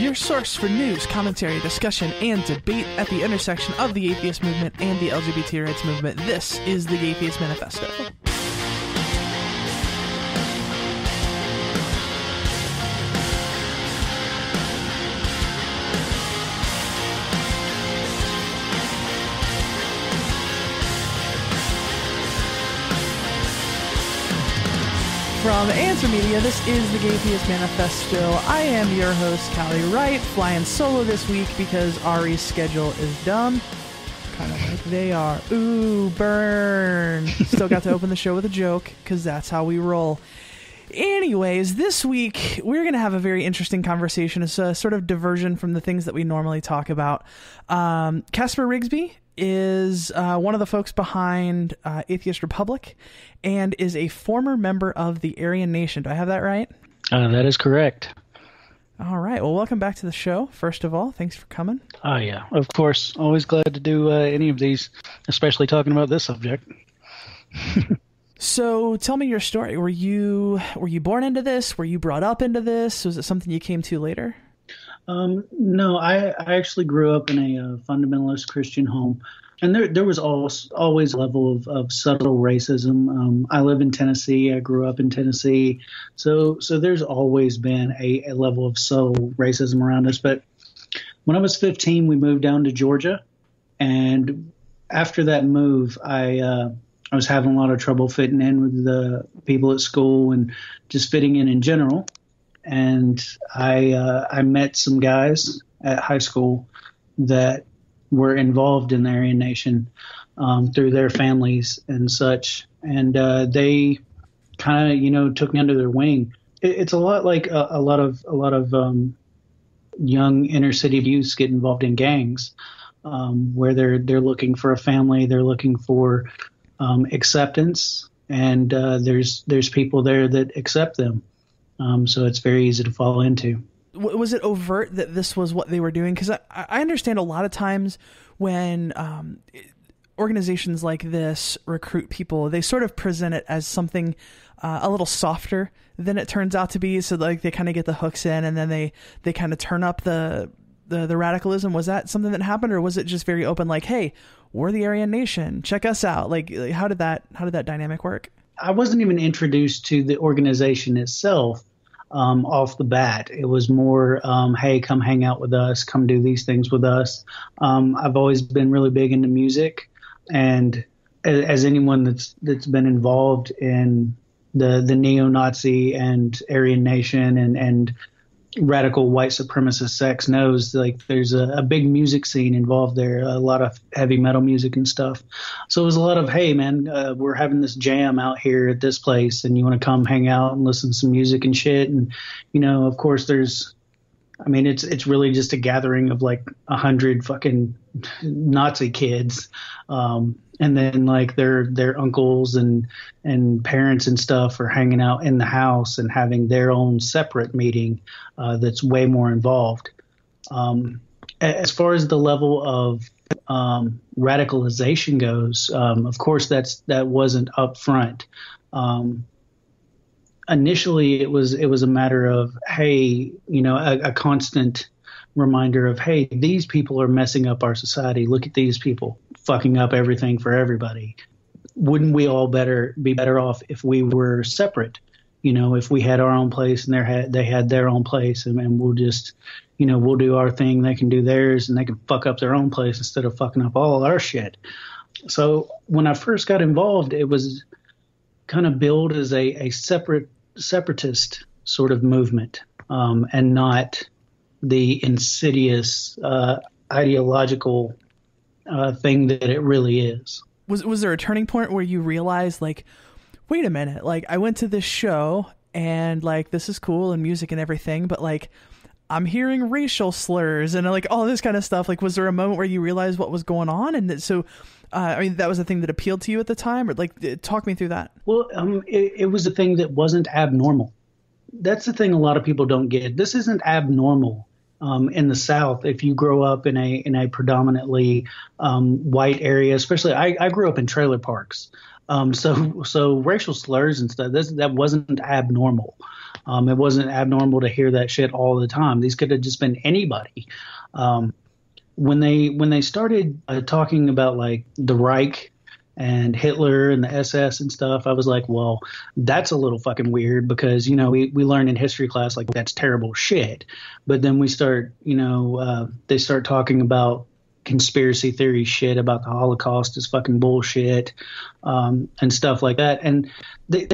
your source for news, commentary, discussion, and debate at the intersection of the atheist movement and the LGBT rights movement. This is the Gaytheist Manifesto. From Answer Media, this is the Gaytheist Manifesto. I am your host, Callie Wright, flying solo this week because Ari's schedule is dumb. Kind of like they are. Ooh, burn. Still got to open the show with a joke because that's how we roll. Anyways, this week we're going to have a very interesting conversation. It's a sort of diversion from the things that we normally talk about. Um, Casper Rigsby is uh, one of the folks behind uh, Atheist Republic and is a former member of the Aryan Nation. Do I have that right? Uh, that is correct. All right. Well, welcome back to the show. First of all, thanks for coming. Oh yeah, of course. Always glad to do uh, any of these, especially talking about this subject. so, tell me your story. Were you were you born into this? Were you brought up into this? Was it something you came to later? Um, no, I, I actually grew up in a uh, fundamentalist Christian home, and there there was always always a level of, of subtle racism. Um, I live in Tennessee. I grew up in Tennessee, so so there's always been a, a level of subtle racism around us. But when I was 15, we moved down to Georgia, and after that move, I uh, I was having a lot of trouble fitting in with the people at school and just fitting in in general and I uh, I met some guys at high school that were involved in the Aryan Nation um, through their families and such, and uh, they kind of you know took me under their wing. It, it's a lot like a, a, lot of a lot of um, young inner city youths get involved in gangs, um, where they're they're looking for a family, they're looking for um, acceptance, and uh, there's there's people there that accept them um, so it's very easy to fall into. Was it overt that this was what they were doing? Because I, I understand a lot of times when um, organizations like this recruit people, they sort of present it as something uh, a little softer than it turns out to be. So like they kind of get the hooks in, and then they they kind of turn up the, the the radicalism. Was that something that happened, or was it just very open? Like, hey, we're the Aryan Nation. Check us out. Like, how did that how did that dynamic work? I wasn't even introduced to the organization itself um, off the bat. It was more, um, hey, come hang out with us, come do these things with us. Um, I've always been really big into music, and as, anyone that's that's been involved in the the neo-Nazi and Aryan Nation and and radical white supremacist sects knows like there's a, a, big music scene involved there a lot of heavy metal music and stuff. So it was a lot of hey man uh, we're having this jam out here at this place and you want to come hang out and listen to some music and shit. And you know of course there's I mean, it's it's really just a gathering of like a hundred fucking Nazi kids, um, and then like their their uncles and and parents and stuff are hanging out in the house and having their own separate meeting uh, that's way more involved. Um, as far as the level of um, radicalization goes, um, of course that's that wasn't up front. Um, initially it was it was a matter of hey you know a, a, constant reminder of hey these people are messing up our society. Look at these people fucking up everything for everybody. Wouldn't we all better be better off if we were separate? You know if we had our own place and they had they had their own place and, and we'll just you know we'll do our thing. They can do theirs and they can fuck up their own place instead of fucking up all our shit. So when i first got involved it was kind of billed as a, a separate separatist sort of movement um, and not the insidious uh, ideological uh, thing that it really is. Was was there a turning point where you realized like, wait a minute, like I went to this show and like this is cool and music and everything, but like I'm hearing racial slurs and like all this kind of stuff. Like, was there a moment where you realized what was going on? And that, so uh, I mean, that was a thing that appealed to you at the time, or like, talk me through that. Well, um, it, it was a thing that wasn't abnormal. That's the thing a lot of people don't get. This isn't abnormal. Um, in the South, if you grow up in a in a predominantly um, white area, especially I, I, grew up in trailer parks, Um, so so racial slurs and stuff this, that wasn't abnormal. Um, it wasn't abnormal to hear that shit all the time. These could have just been anybody. Um, when they when they started uh, talking about like the Reich and Hitler and the SS and stuff, I was like, well, that's a little fucking weird because you know we we learn in history class like that's terrible shit, but then we start you know uh, they start talking about conspiracy theory shit about the Holocaust is fucking bullshit um, and stuff like that, and they,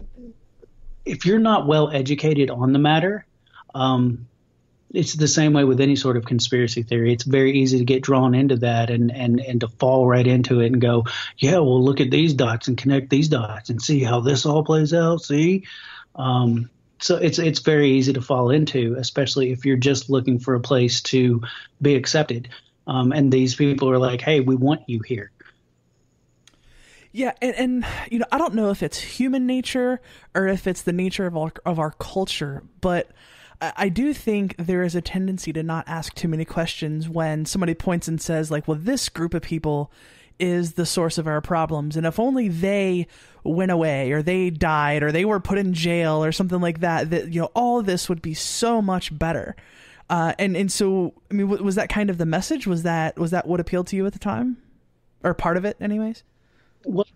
if you're not well educated on the matter, um, it's the same way with any sort of conspiracy theory. It's very easy to get drawn into that and, and, and to fall right into it and go, yeah, well, look at these dots and connect these dots and see how this all plays out. See, um, so it's it's very easy to fall into, especially if you're just looking for a place to be accepted. Um, and these people are like, hey, we want you here. Yeah, and, and you know, I don't know if it's human nature or if it's the nature of our of our culture, but I do think there is a tendency to not ask too many questions when somebody points and says, like, well, this group of people is the source of our problems. And if only they went away or they died or they were put in jail or something like that, that, you know, all this would be so much better. Uh, and, and so, I mean, was that kind of the message? Was that, was that what appealed to you at the time or part of it anyways? Well,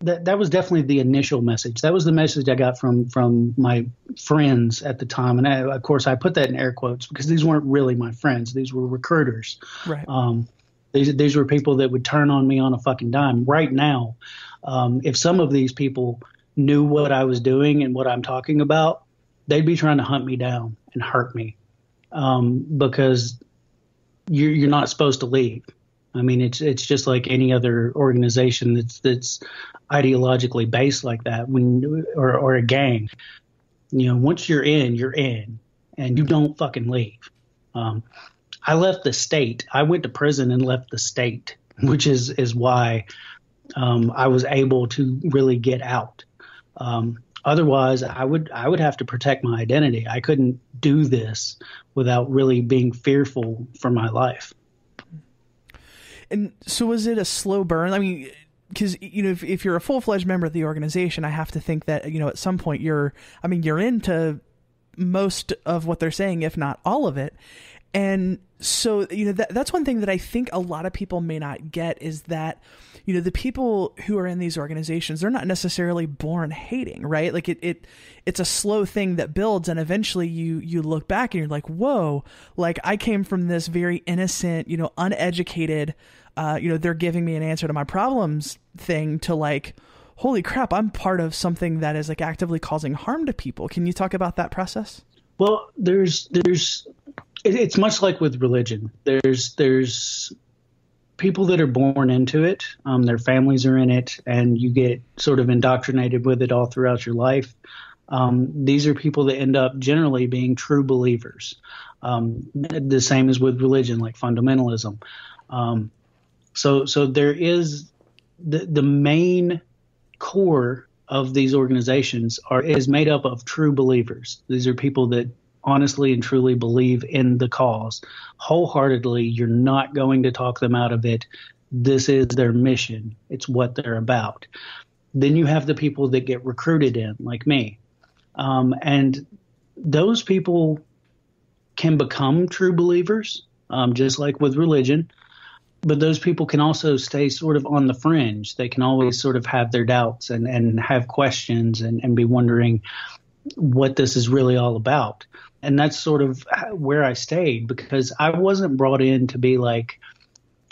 that that was definitely the initial message. That was the message I got from from my friends at the time, and I, of course I put that in air quotes because these weren't really my friends; these were recruiters. Right. Um, these these were people that would turn on me on a fucking dime. Right now, um, if some of these people knew what I was doing and what I'm talking about, they'd be trying to hunt me down and hurt me um, because you're you're not supposed to leave. I mean, it's it's just like any other organization that's that's ideologically based like that. When or or a gang, you know, once you're in, you're in, and you don't fucking leave. Um, I left the state. I went to prison and left the state, which is is why um, I was able to really get out. Um, otherwise, I would I would have to protect my identity. I couldn't do this without really being fearful for my life. And so was it a slow burn? I mean, because you know, if, if you're a full fledged member of the organization, I have to think that you know at some point you're, I mean, you're into most of what they're saying, if not all of it. And so, you know, that, that's one thing that I think a lot of people may not get is that, you know, the people who are in these organizations, they're not necessarily born hating, right? Like it, it, it's a slow thing that builds. And eventually you, you look back and you're like, whoa, like I came from this very innocent, you know, uneducated, uh, you know, they're giving me an answer to my problems thing to like, holy crap, I'm part of something that is like actively causing harm to people. Can you talk about that process? Well, there's there's it, it's much like with religion. There's there's people that are born into it. Um, their families are in it, and you get sort of indoctrinated with it all throughout your life. Um, these are people that end up generally being true believers. Um, the same as with religion, like fundamentalism. Um, so so there is the the main core of these organizations are is made up of true believers. These are people that honestly and truly believe in the cause wholeheartedly. You're not going to talk them out of it. This is their mission. It's what they're about. Then you have the people that get recruited in, like me, um, and those people can become true believers, um, just like with religion but those people can also stay sort of on the fringe. They can always sort of have their doubts and, and have questions and, and be wondering what this is really all about. And that's sort of where I stayed because I wasn't brought in to be like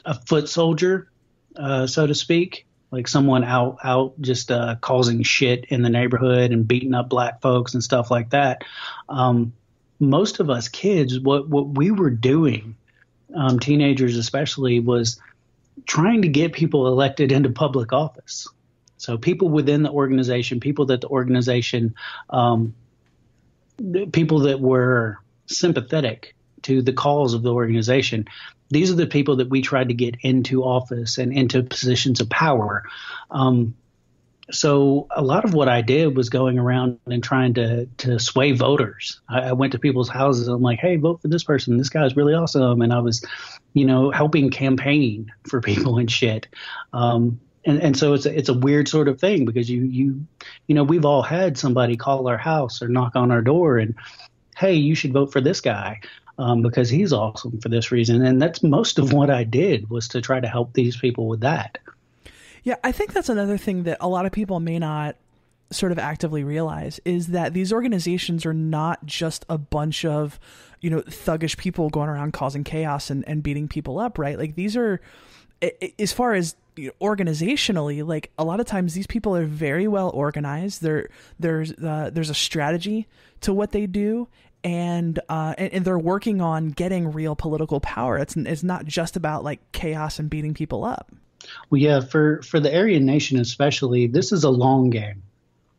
a foot soldier, uh, so to speak, like someone out out just uh, causing shit in the neighborhood and beating up black folks and stuff like that. Um, most of us kids, what what we were doing um, teenagers especially, was trying to get people elected into public office. So people within the organization, people that the organization, um, people that were sympathetic to the cause of the organization, these are the people that we tried to get into office and into positions of power. Um, so a lot of what I did was going around and trying to to sway voters. I, I went to people's houses. I'm like, hey, vote for this person. This guy's really awesome. And I was, you know, helping campaign for people and shit. Um, and and so it's a, it's a weird sort of thing because you you you know we've all had somebody call our house or knock on our door and hey you should vote for this guy um, because he's awesome for this reason and that's most of what I did was to try to help these people with that. Yeah, I think that's another thing that a lot of people may not sort of actively realize is that these organizations are not just a bunch of you know thuggish people going around causing chaos and, and beating people up right? Like these are as far as organizationally like a lot of times these people are very well organized. There there's uh, there's a strategy to what they do and, uh, and and they're working on getting real political power. It's it's not just about like chaos and beating people up well yeah for for the aryan nation especially this is a long game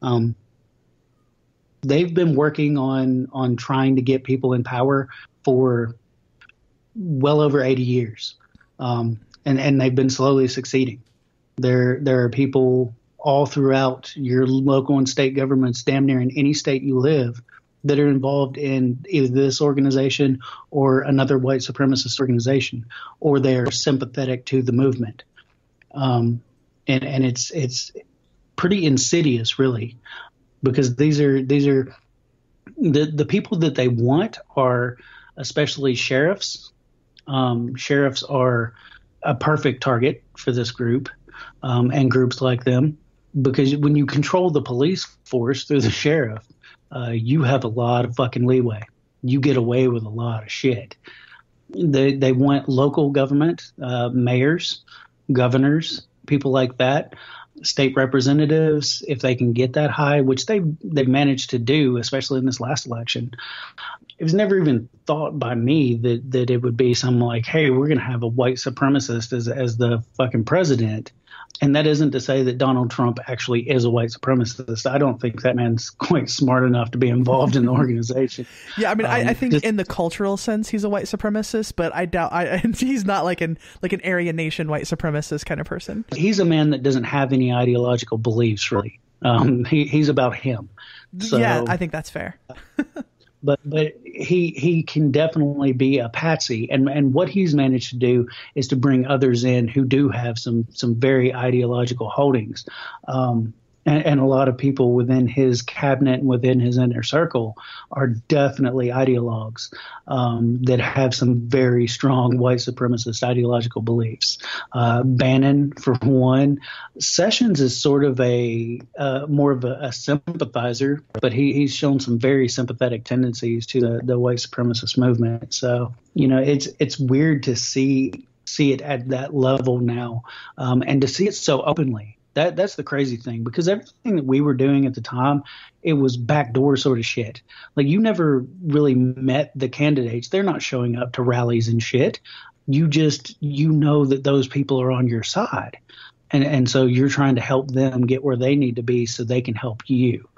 um, they've been working on on trying to get people in power for well over 80 years. Um, and, and they've been slowly succeeding. There, there are people all throughout your local and state governments, damn near in any state you live, that are involved in either this organization or another white supremacist organization, or they are sympathetic to the movement. Um, and and it's it's pretty insidious, really, because these are these are the the people that they want are especially sheriffs. Um, sheriffs are a perfect target for this group um, and groups like them because when you control the police force through the sheriff, uh, you have a lot of fucking leeway. You get away with a lot of shit. They they want local government, uh, mayors, governors, people like that state representatives if they can get that high, which they they've managed to do, especially in this last election. It was never even thought by me that that it would be some like, hey, we're going to have a white supremacist as as the fucking president. And that isn't to say that Donald Trump actually is a white supremacist. I don't think that man's quite smart enough to be involved in the organization. yeah, I mean, um, I, I, um, think just, in the cultural sense, he's a white supremacist, but I doubt I, he's not like an like an Aryan nation white supremacist kind of person. He's a man that doesn't have any ideological beliefs, really. Um, he, he's about him. So, yeah, I think that's fair. but but he he can definitely be a patsy. And and what he's managed to do is to bring others in who do have some some very ideological holdings. Um, and, and, a lot of people within his cabinet and within his inner circle are definitely ideologues um, that have some very strong white supremacist ideological beliefs. Uh, Bannon, for one, Sessions is sort of a uh, more of a, a sympathizer, but he, he's shown some very sympathetic tendencies to the, the white supremacist movement. So you know, it's it's weird to see see it at that level now, um, and to see it so openly. That that's the crazy thing because everything that we were doing at the time, it was backdoor sort of shit. Like you never really met the candidates. They're not showing up to rallies and shit. You just you know that those people are on your side. And and so you're trying to help them get where they need to be so they can help you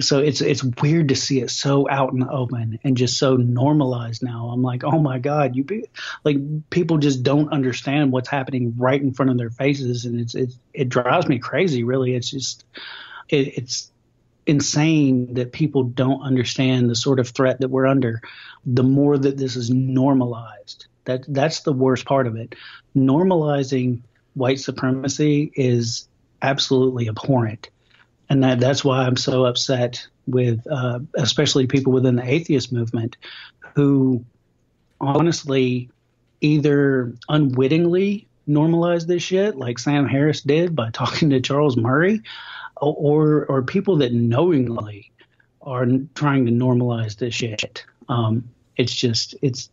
so it's it's weird to see it so out in the open and just so normalized now. I'm like, oh my god, you be like people just don't understand what's happening right in front of their faces, and it's it it drives me crazy. Really, it's just it, it's insane that people don't understand the sort of threat that we're under. The more that this is normalized, that that's the worst part of it. Normalizing white supremacy is absolutely abhorrent and that that's why I'm so upset with uh, especially people within the atheist movement who honestly either unwittingly normalize this shit like Sam Harris did by talking to Charles Murray or or people that knowingly are trying to normalize this shit. Um, it's just it's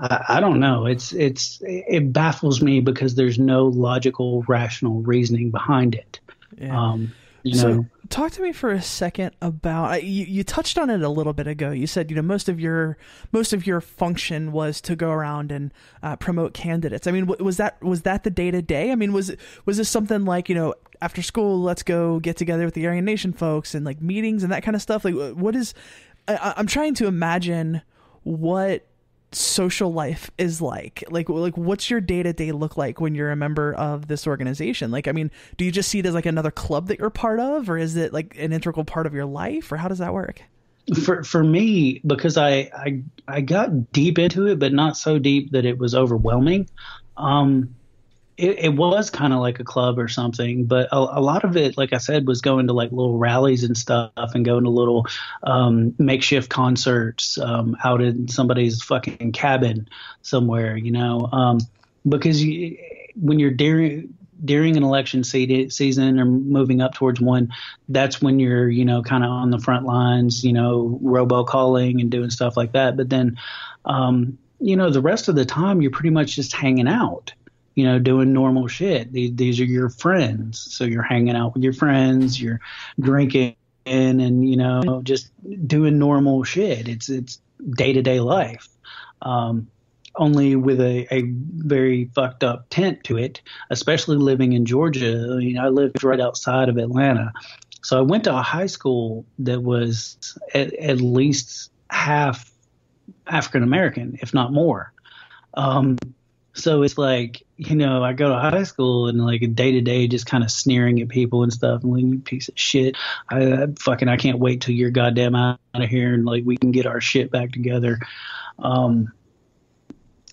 I, I don't know. It's it's it baffles me because there's no logical rational reasoning behind it. Yeah. um, you so, know. talk to me for a second about you, you touched on it a little bit ago. You said you know most of your most of your function was to go around and uh, promote candidates. I mean, was that was that the day to day? I mean, was was this something like you know after school, let's go get together with the Aryan Nation folks and like meetings and that kind of stuff? Like, what is? I, I'm trying to imagine what social life is like? Like like what's your day-to-day look like when you're a member of this organization? Like i mean do you just see it as like another club that you're part of or is it like an integral part of your life or how does that work? For for me because i i i got deep into it but not so deep that it was overwhelming. Um it, it was kind of like a club or something, but a, a, lot of it, like I said, was going to like little rallies and stuff, and going to little um, makeshift concerts um, out in somebody's fucking cabin somewhere, you know, um, because you, when you're during during an election season or moving up towards one, that's when you're, you know, kind of on the front lines, you know, robocalling and doing stuff like that. But then, um, you know, the rest of the time you're pretty much just hanging out you know, doing normal shit. These, these are your friends. So you're hanging out with your friends, you're drinking and, you know, just doing normal shit. It's, it's day to day life. Um, only with a, a very fucked up tint to it, especially living in Georgia. I mean, I lived right outside of Atlanta. So I went to a high school that was at, at least half African American, if not more. Um, so it's like, you know, I go to high school and like day to day just kind of sneering at people and stuff. And like, you piece of shit. I, I fucking, I can't wait till you're goddamn out of here and like we can get our shit back together. Um,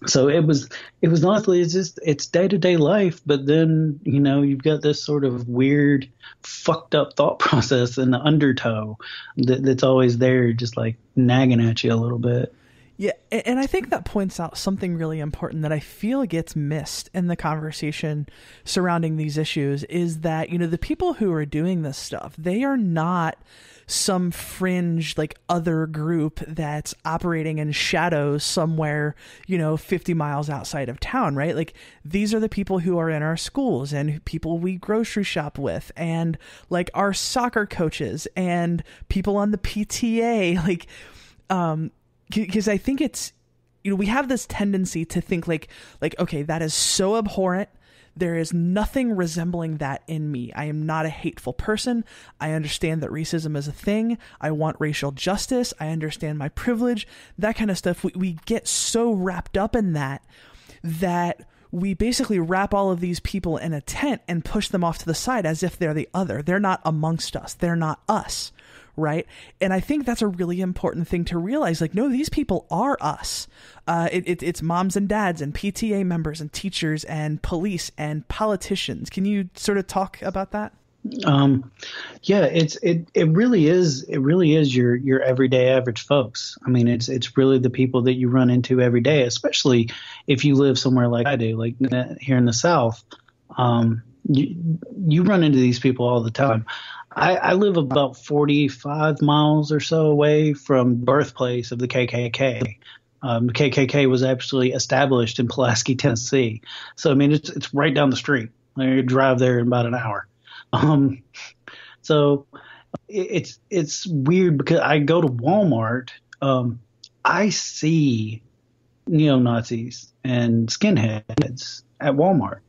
so it was, it was honestly, it's just, it's day to day life. But then, you know, you've got this sort of weird, fucked up thought process in the undertow that, that's always there, just like nagging at you a little bit. Yeah, and I think that points out something really important that I feel gets missed in the conversation surrounding these issues is that, you know, the people who are doing this stuff, they are not some fringe like other group that's operating in shadows somewhere, you know, 50 miles outside of town, right? Like these are the people who are in our schools and people we grocery shop with and like our soccer coaches and people on the PTA, like um because I think it's you know we have this tendency to think like like okay that is so abhorrent there is nothing resembling that in me. I am not a hateful person. I understand that racism is a thing. I want racial justice. I understand my privilege. That kind of stuff. We, we get so wrapped up in that that we basically wrap all of these people in a tent and push them off to the side as if they're the other. They're not amongst us. They're not us right? And I think that's a really important thing to realize. Like, no, these people are us. Uh, it, it, it's moms and dads and PTA members and teachers and police and politicians. Can you sort of talk about that? Um, yeah, it's it it really is it really is your your everyday average folks. I mean, it's it's really the people that you run into every day, especially if you live somewhere like I do, like here in the South. Um, you you run into these people all the time. I, I live about 45 miles or so away from birthplace of the KKK. Um, the KKK was actually established in Pulaski, Tennessee. So I mean, it's it's right down the street. You drive there in about an hour. Um, so it's it's weird because I go to Walmart. Um, I see neo Nazis and skinheads at Walmart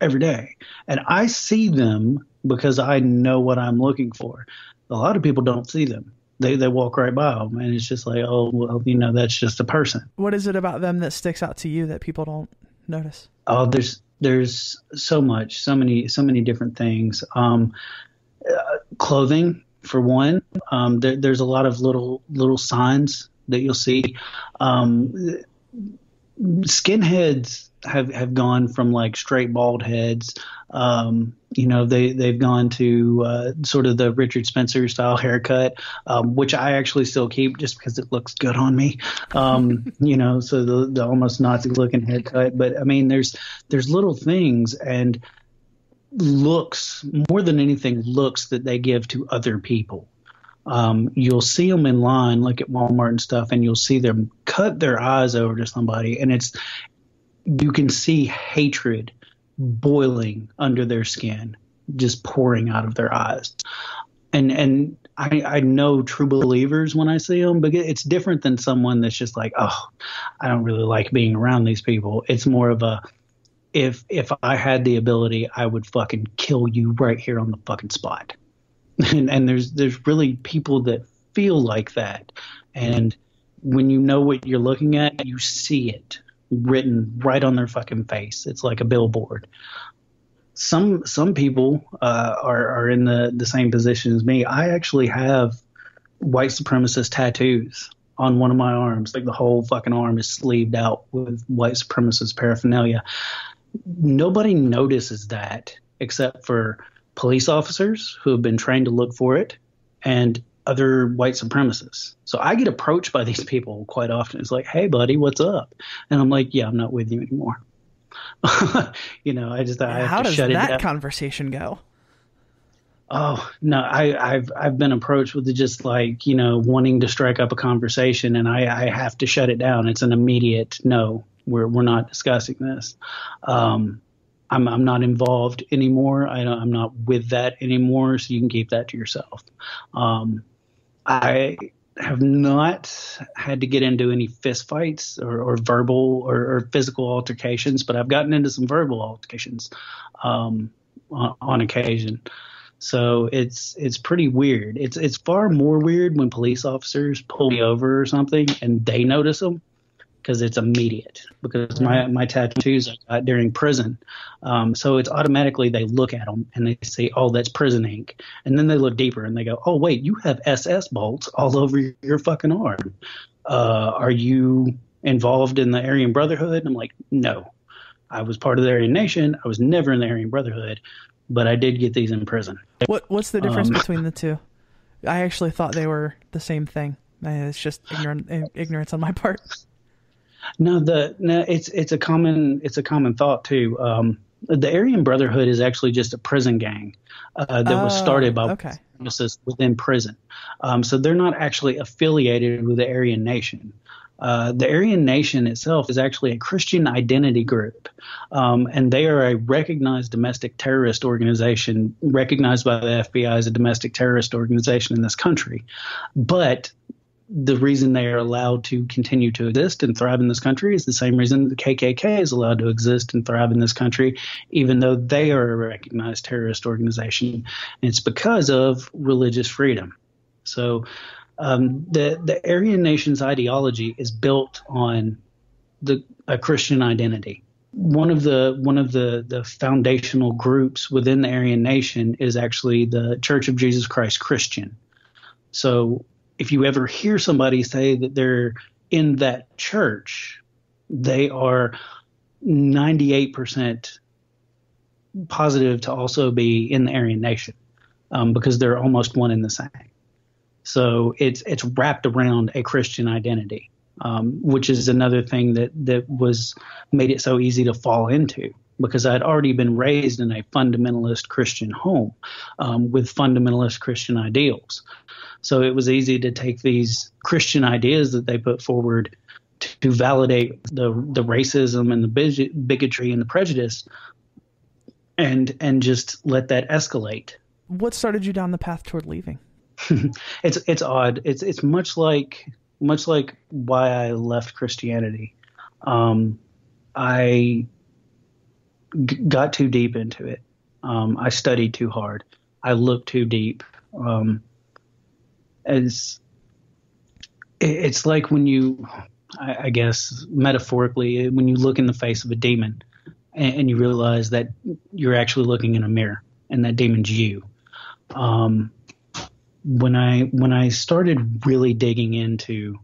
every day, and I see them because I know what I'm looking for. A lot of people don't see them. They they walk right by them, and it's just like, oh well, you know, that's just a person. What is it about them that sticks out to you that people don't notice? Oh, there's there's so much, so many, so many different things. Um, uh, clothing, for one. Um, there, there's a lot of little little signs that you'll see. Um, skinheads have have gone from like straight bald heads. Um, you know, they they've gone to uh, sort of the Richard Spencer style haircut, um, which I actually still keep just because it looks good on me. Um, you know, so the, the almost Nazi looking haircut. But I mean, there's there's little things and looks more than anything looks that they give to other people. Um, you'll see them in line, like at Walmart and stuff, and you'll see them cut their eyes over to somebody, and it's you can see hatred boiling under their skin, just pouring out of their eyes. And and I, I know true believers when I see them, but it's different than someone that's just like, oh, I don't really like being around these people. It's more of a if if I had the ability, I would fucking kill you right here on the fucking spot. And and there's there's really people that feel like that, and when you know what you're looking at, you see it written right on their fucking face. It's like a billboard. Some some people uh, are are in the the same position as me. I actually have white supremacist tattoos on one of my arms. Like the whole fucking arm is sleeved out with white supremacist paraphernalia. nobody notices that except for police officers who have been trained to look for it and other white supremacists. So I get approached by these people quite often. It's like, hey, buddy, what's up? And I'm like, yeah, I'm not with you anymore. you know, I just I how does that conversation go? Oh no, I, I've I've been approached with just like you know wanting to strike up a conversation, and I, I have to shut it down. It's an immediate no. We're we're not discussing this. Um, I'm I'm not involved anymore. I am not with that anymore. So you can keep that to yourself. Um, I have not had to get into any fistfights or, or verbal or, or, physical altercations, but I've gotten into some verbal altercations um, on, on, occasion. So it's it's pretty weird. It's it's far more weird when police officers pull me over or something and they notice them because it's immediate. Because my my tattoos I got during prison, um, so it's automatically they look at them and they say, "Oh, that's prison ink," and then they look deeper and they go, "Oh, wait, you have SS bolts all over your, your fucking arm. Uh, are you involved in the Aryan Brotherhood?" And I'm like, "No." I was part of the Aryan Nation. I was never in the Aryan Brotherhood but I did get these in prison. What What's the difference um, between the two? I actually thought they were the same thing. It's just ignorant, ignorance on my part. No, the no, it's it's a common it's a common thought too. Um, the Aryan Brotherhood is actually just a prison gang uh, that was started by oh, okay. within prison. Um, so they're not actually affiliated with the Aryan Nation. Uh, the Aryan Nation itself is actually a Christian identity group, um, and they are a recognized domestic terrorist organization, recognized by the FBI as a domestic terrorist organization in this country. But the reason they are allowed to continue to exist and thrive in this country is the same reason the KKK is allowed to exist and thrive in this country, even though they are a recognized terrorist organization. And it's because of religious freedom. So um, the the Aryan Nation's ideology is built on the a Christian identity. One of the one of the the foundational groups within the Aryan Nation is actually the Church of Jesus Christ Christian. So if you ever hear somebody say that they're in that church, they are 98% positive to also be in the Aryan Nation um, because they're almost one in the same. So it's it's wrapped around a Christian identity, um, which is another thing that that was made it so easy to fall into because I had already been raised in a fundamentalist Christian home um, with fundamentalist Christian ideals. So it was easy to take these Christian ideas that they put forward to, validate the the racism and the bigotry and the prejudice, and and just let that escalate. What started you down the path toward leaving? it's it's odd. It's it's much like much like why I left Christianity. Um, I g- got too deep into it. Um, I studied too hard. I looked too deep. Um, as it's like when you, I, guess metaphorically, when you look in the face of a demon, and, and, you realize that you're actually looking in a mirror, and that demon's you. Um, when I when I started really digging into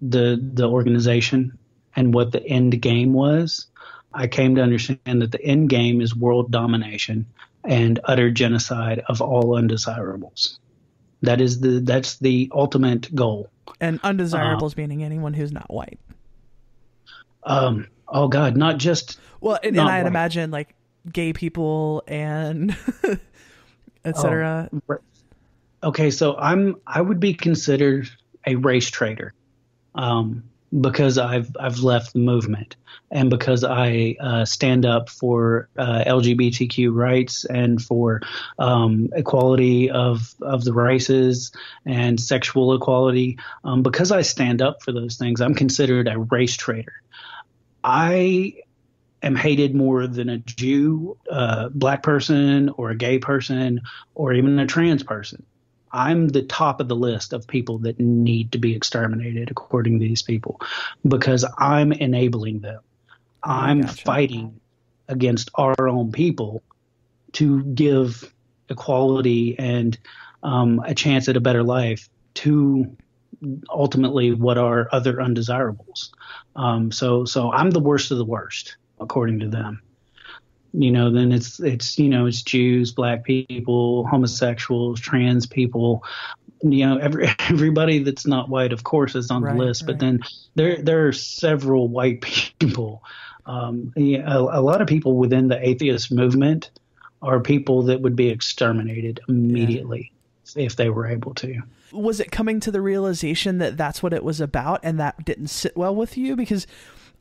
the the organization and what the end game was, I came to understand that the end game is world domination and utter genocide of all undesirables. That is the that's the ultimate goal. And undesirables uh, meaning anyone who's not white. Um. Oh God, not just. Well, and, and I'd white. imagine like gay people and etc. Oh, okay, so I'm I would be considered a race traitor um, because I've I've left the movement and because I uh, stand up for uh, LGBTQ rights and for um, equality of of the races and sexual equality. Um, because I stand up for those things, I'm considered a race traitor. I am hated more than a Jew, a black person, or a gay person, or even a trans person. I'm the top of the list of people that need to be exterminated, according to these people, because I'm enabling them. I'm gotcha. fighting against our own people to give equality and um, a chance at a better life to ultimately what are other undesirables. Um, so, so I'm the worst of the worst, according to them. You know, then it's it's you know it's Jews, black people, homosexuals, trans people, you know, every everybody that's not white, of course, is on right, the list. Right. But then there there are several white people. Um, a, a lot of people within the atheist movement are people that would be exterminated immediately yeah. if they were able to. Was it coming to the realization that that's what it was about, and that didn't sit well with you because?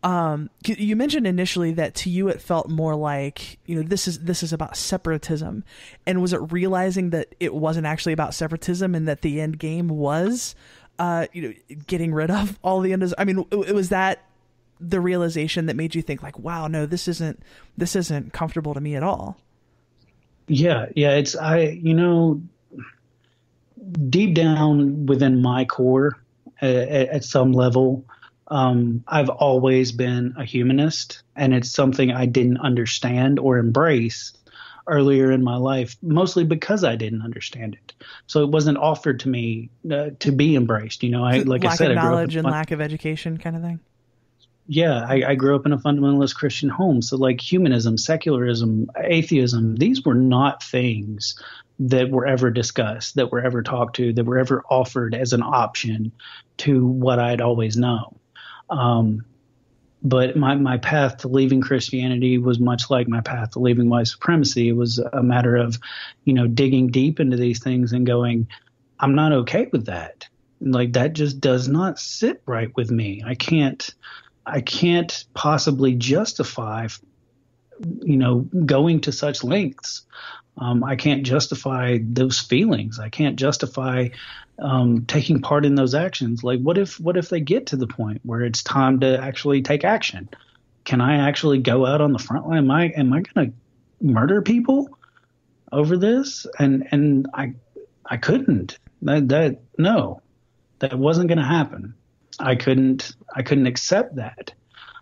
Um, you mentioned initially that to you it felt more like you know this is this is about separatism, and was it realizing that it wasn't actually about separatism and that the end game was, uh, you know, getting rid of all the Indes- I mean, it was that the realization that made you think like, wow, no, this isn't this isn't comfortable to me at all. Yeah, yeah, it's I you know deep down within my core uh, at, at some level um, I've always been a humanist, and it's something I didn't understand or embrace earlier in my life, mostly because I didn't understand it. So it wasn't offered to me uh, to be embraced. You know, I like lack I said, of knowledge and fun- lack of education, kind of thing. Yeah, I, I, grew up in a fundamentalist Christian home, so like humanism, secularism, atheism, these were not things that were ever discussed, that were ever talked to, that were ever offered as an option to what I'd always known. Um, but my, my path to leaving Christianity was much like my path to leaving white supremacy. It was a matter of, you know, digging deep into these things and going, I'm not okay with that. Like that just does not sit right with me. I can't, I can't possibly justify, you know, going to such lengths. Um, I can't justify those feelings. I can't justify um, taking part in those actions. Like, what if what if they get to the point where it's time to actually take action? Can I actually go out on the front line? Am I am I going to murder people over this? And and I I couldn't. That that no, that wasn't going to happen. I couldn't I couldn't accept that.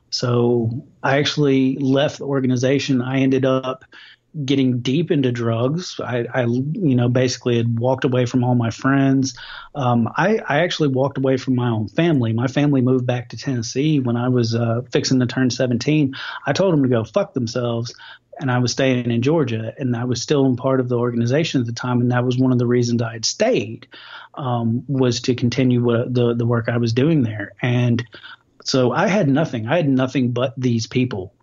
So I actually left the organization. I ended up getting deep into drugs. I, I, you know, basically had walked away from all my friends. Um, I, I actually walked away from my own family. My family moved back to Tennessee when I was uh, fixing to turn 17. I told them to go fuck themselves. And I was staying in Georgia, and I was still in part of the organization at the time, and that was one of the reasons I had stayed, um, was to continue what, the the work I was doing there. And so I had nothing. I had nothing but these people.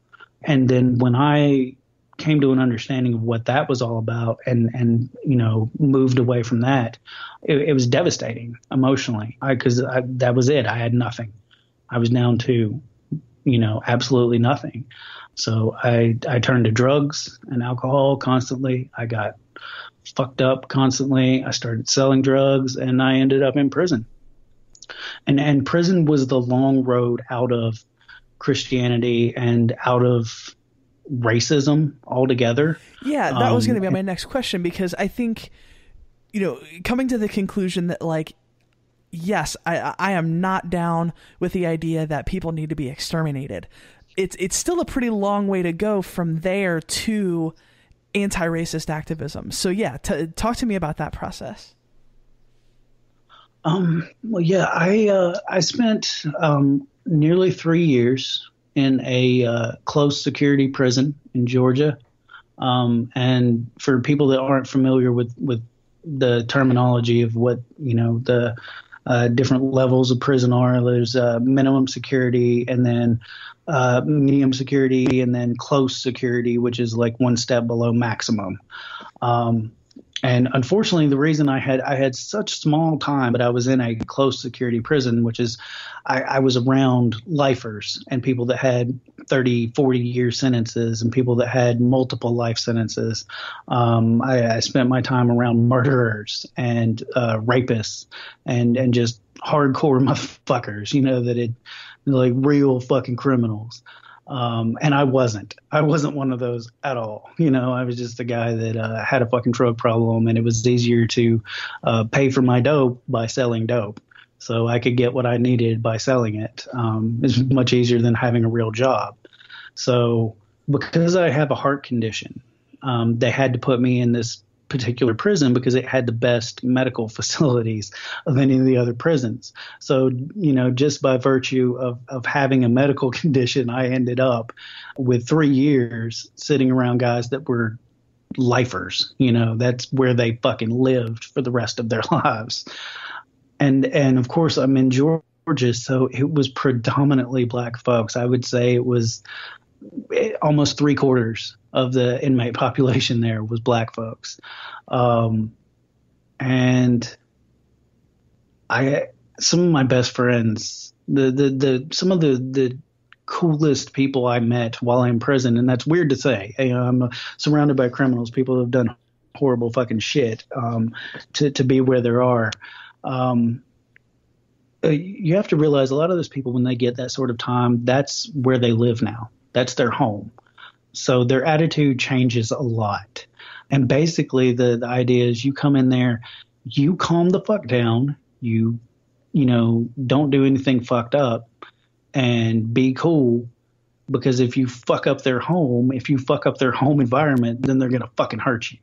And then when I came to an understanding of what that was all about and and you know moved away from that. It, it was devastating emotionally. I because that was it. I had nothing. I was down to you know absolutely nothing. So i i turned to drugs and alcohol constantly. I got fucked up constantly. I started selling drugs and i ended up in prison. And and prison was the long road out of christianity and out of racism altogether. Yeah, that um, was going to be my next question because I think, you know, coming to the conclusion that like, yes, I I am not down with the idea that people need to be exterminated. It's it's still a pretty long way to go from there to anti-racist activism. So yeah, t- talk to me about that process. Um, well, yeah, I uh, I spent um, nearly three years in a uh, close security prison in Georgia. Um, and for people that aren't familiar with, with the terminology of what you know the uh, different levels of prison are, there's uh, minimum security and then uh, medium security and then close security, which is like one step below maximum. Um, and unfortunately, the reason I had I had such small time, but I was in a close security prison, which is I, I was around lifers and people that had 30, 40 year sentences and people that had multiple life sentences. Um, I, I, spent my time around murderers and uh, rapists and and just hardcore motherfuckers, you know, that it like real fucking criminals. Um, and I wasn't. I wasn't one of those at all. You know, I was just a guy that uh, had a fucking drug problem, and it was easier to uh, pay for my dope by selling dope. So I could get what I needed by selling it. Um, it's much easier than having a real job. So because I have a heart condition, um, they had to put me in this particular prison because it had the best medical facilities of any of the other prisons. So, you know, just by virtue of, of having a medical condition, I ended up with three years sitting around guys that were lifers. You know, that's where they fucking lived for the rest of their lives. And and of course I'm in Georgia, so it was predominantly black folks. I would say it was almost three quarters of the inmate population there was black folks. Um, and I, some of my best friends, the, the, the, some of the, the coolest people I met while I'm in prison, and that's weird to say. You know, I'm surrounded by criminals, people who have done horrible fucking shit um, to to be where they are. Um, uh, you have to realize a lot of those people, when they get that sort of time, that's where they live now. That's their home. So their attitude changes a lot. And basically, the, the idea is you come in there, you calm the fuck down, you, you know, don't do anything fucked up, and be cool. Because if you fuck up their home, if you fuck up their home environment, then they're gonna fucking hurt you.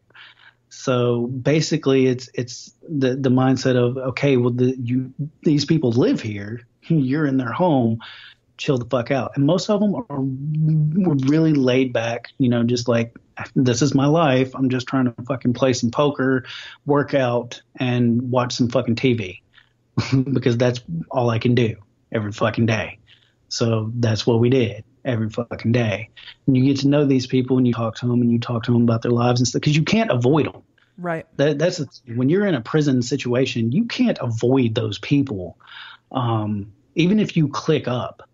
So basically, it's it's the the mindset of okay, well, the, you these people live here, you're in their home, chill the fuck out. And most of them are were really laid back, you know, just like this is my life. I'm just trying to fucking play some poker, work out, and watch some fucking TV because that's all I can do every fucking day. So that's what we did every fucking day. And you get to know these people and you talk to them and you talk to them about their lives and stuff because you can't avoid them. Right. That, that's a, when you're in a prison situation, you can't avoid those people. Um, even if you click up,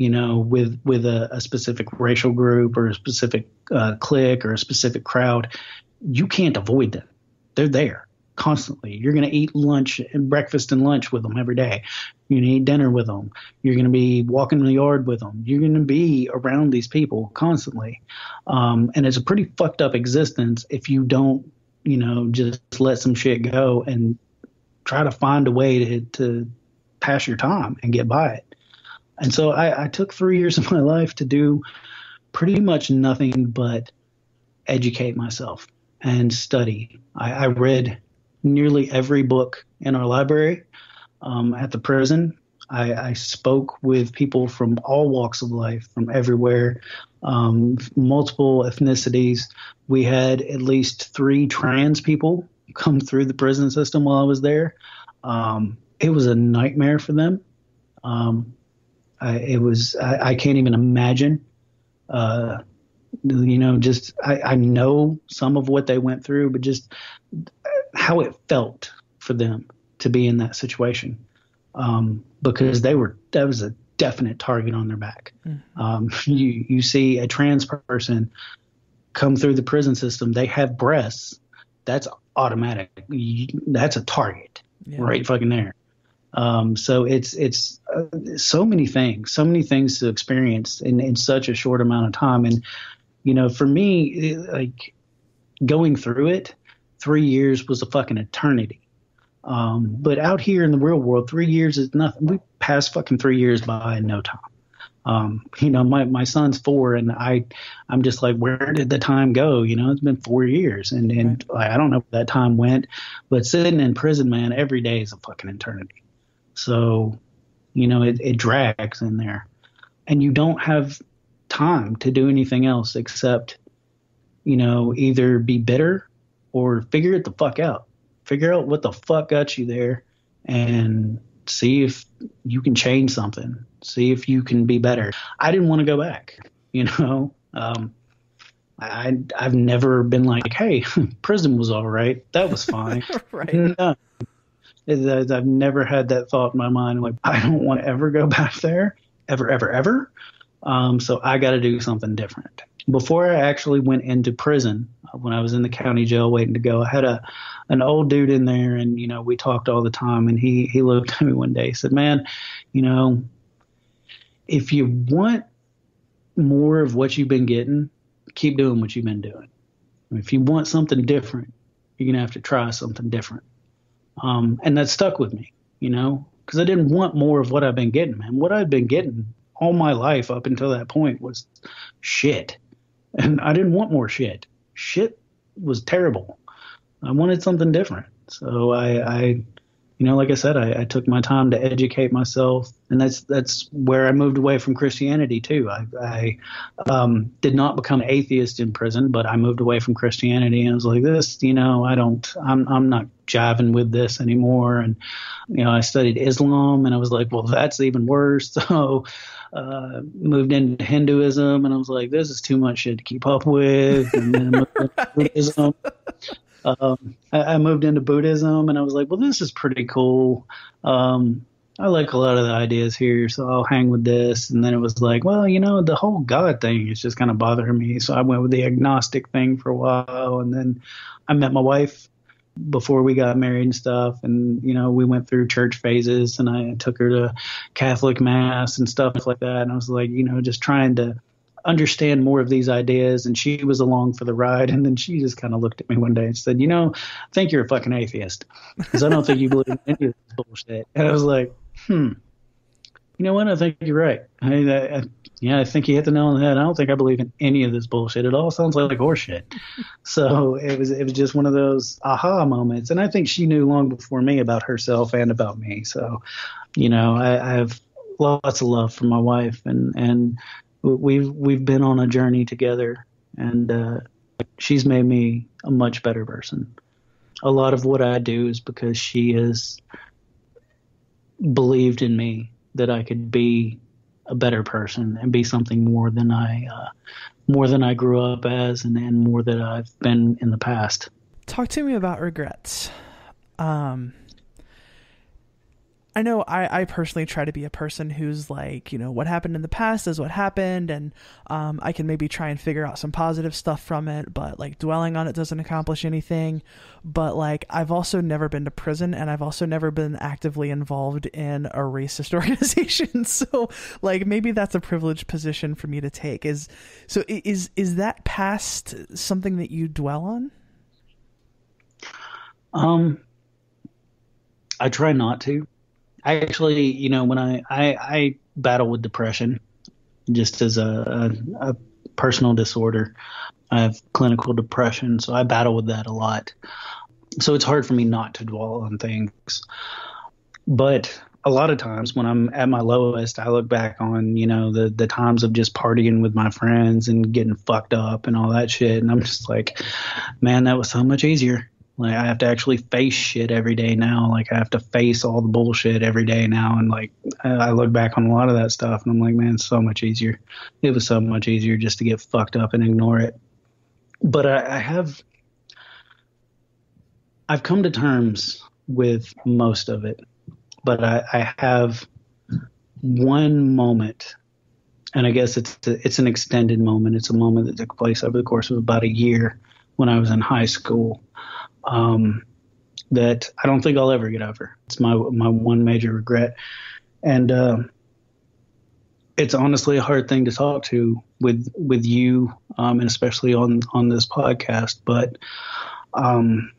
you know, with with a, a specific racial group or a specific uh, clique or a specific crowd, you can't avoid them. They're there constantly. You're going to eat lunch and breakfast and lunch with them every day. To eat dinner with them. You're going to be walking in the yard with them. You're going to be around these people constantly. Um, and it's a pretty fucked up existence if you don't, you know, just let some shit go and try to find a way to, to pass your time and get by it. And so I, I took three years of my life to do pretty much nothing but educate myself and study. I, I read nearly every book in our library um, at the prison. I, I, spoke with people from all walks of life, from everywhere, um, multiple ethnicities. We had at least three trans people come through the prison system while I was there. Um, it was a nightmare for them. Um, I, it was I, I, can't even imagine. Uh, you know, just I, I know some of what they went through, but just how it felt for them to be in that situation, um, because they were that was a definite target on their back. Mm-hmm. Um, you you see a trans person come through the prison system, they have breasts. That's automatic. You, that's a target yeah. right fucking there. Um, so it's it's uh, so many things, so many things to experience in, in such a short amount of time. And you know, for me, like going through it, three years was a fucking eternity. Um, but out here in the real world, three years is nothing. We pass fucking three years by in no time. Um, you know, my, my son's four and I, I'm just like, where did the time go? You know, it's been four years and, and right. I don't know where that time went, but sitting in prison, man, every day is a fucking eternity. So, you know, it, it drags in there. And you don't have time to do anything else except, you know, either be bitter or figure it the fuck out. Figure out what the fuck got you there and see if you can change something. See if you can be better. I didn't want to go back, you know. Um, I I've never been like, hey, prison was all right. That was fine. right. No, I've never had that thought in my mind. Like, I don't want to ever go back there, ever, ever, ever. Um, so I got to do something different. Before I actually went into prison, uh, when I was in the county jail waiting to go, I had a an old dude in there, and you know we talked all the time. And he he looked at me one day, said, "Man, you know, if you want more of what you've been getting, keep doing what you've been doing. If you want something different, you're gonna have to try something different." Um, and that stuck with me, you know, because I didn't want more of what I've been getting, man. What I've been getting all my life up until that point was shit. And I didn't want more shit. Shit was terrible. I wanted something different. So I, I you know, like I said, I, I, took my time to educate myself, and that's that's where I moved away from Christianity too. I, I um, did not become atheist in prison, but I moved away from Christianity, and I was like, this, you know, I don't, I'm I'm not jiving with this anymore, and you know, I studied Islam, and I was like, well, that's even worse. So uh, moved into Hinduism, and I was like, this is too much shit to keep up with. And then moved into Buddhism. Um, I, I, moved into Buddhism, and I was like, well, this is pretty cool. Um, I like a lot of the ideas here, so I'll hang with this. And then it was like, well, you know, the whole God thing is just kind of bothering me. So I went with the agnostic thing for a while, and then I met my wife before we got married and stuff and you know we went through church phases and I took her to Catholic mass and stuff like that and I was like you know just trying to understand more of these ideas and she was along for the ride and then she just kind of looked at me one day and said you know I think you're a fucking atheist because I don't think you believe in any of this bullshit and I was like hmm you know what I think you're right I, I, yeah, I think you hit the nail on the head. I don't think I believe in any of this bullshit. It all sounds like, like horseshit. so it was it was just one of those aha moments. And I think she knew long before me about herself and about me. So, you know, I, I have lots of love for my wife, and and we've we've been on a journey together, and uh, she's made me a much better person. A lot of what I do is because she has believed in me that I could be a better person and be something more than I uh, more than I grew up as and, and more that I've been in the past. Talk to me about regrets. Um, I know I, I personally try to be a person who's like, you know, what happened in the past is what happened, and um, I can maybe try and figure out some positive stuff from it, but like dwelling on it doesn't accomplish anything. But like, I've also never been to prison, and I've also never been actively involved in a racist organization. so like, maybe that's a privileged position for me to take. Is so is is that past something that you dwell on? Um, I try not to. I actually, you know, when I, I, I battle with depression just as a, a, a personal disorder. I have clinical depression, so I battle with that a lot. So it's hard for me not to dwell on things. But a lot of times when I'm at my lowest, I look back on, you know, the the times of just partying with my friends and getting fucked up and all that shit. And I'm just like, man, that was so much easier. Like I have to actually face shit every day now. Like I have to face all the bullshit every day now. And like I look back on a lot of that stuff and I'm like, man, it's so much easier. It was so much easier just to get fucked up and ignore it. But I, I have, I've come to terms with most of it. But I, I have one moment and I guess it's a, it's an extended moment. It's a moment that took place over the course of about a year when I was in high school um, that I don't think I'll ever get over. It's my my one major regret, and uh, it's honestly a hard thing to talk to with with you, um, and especially on on this podcast. But um,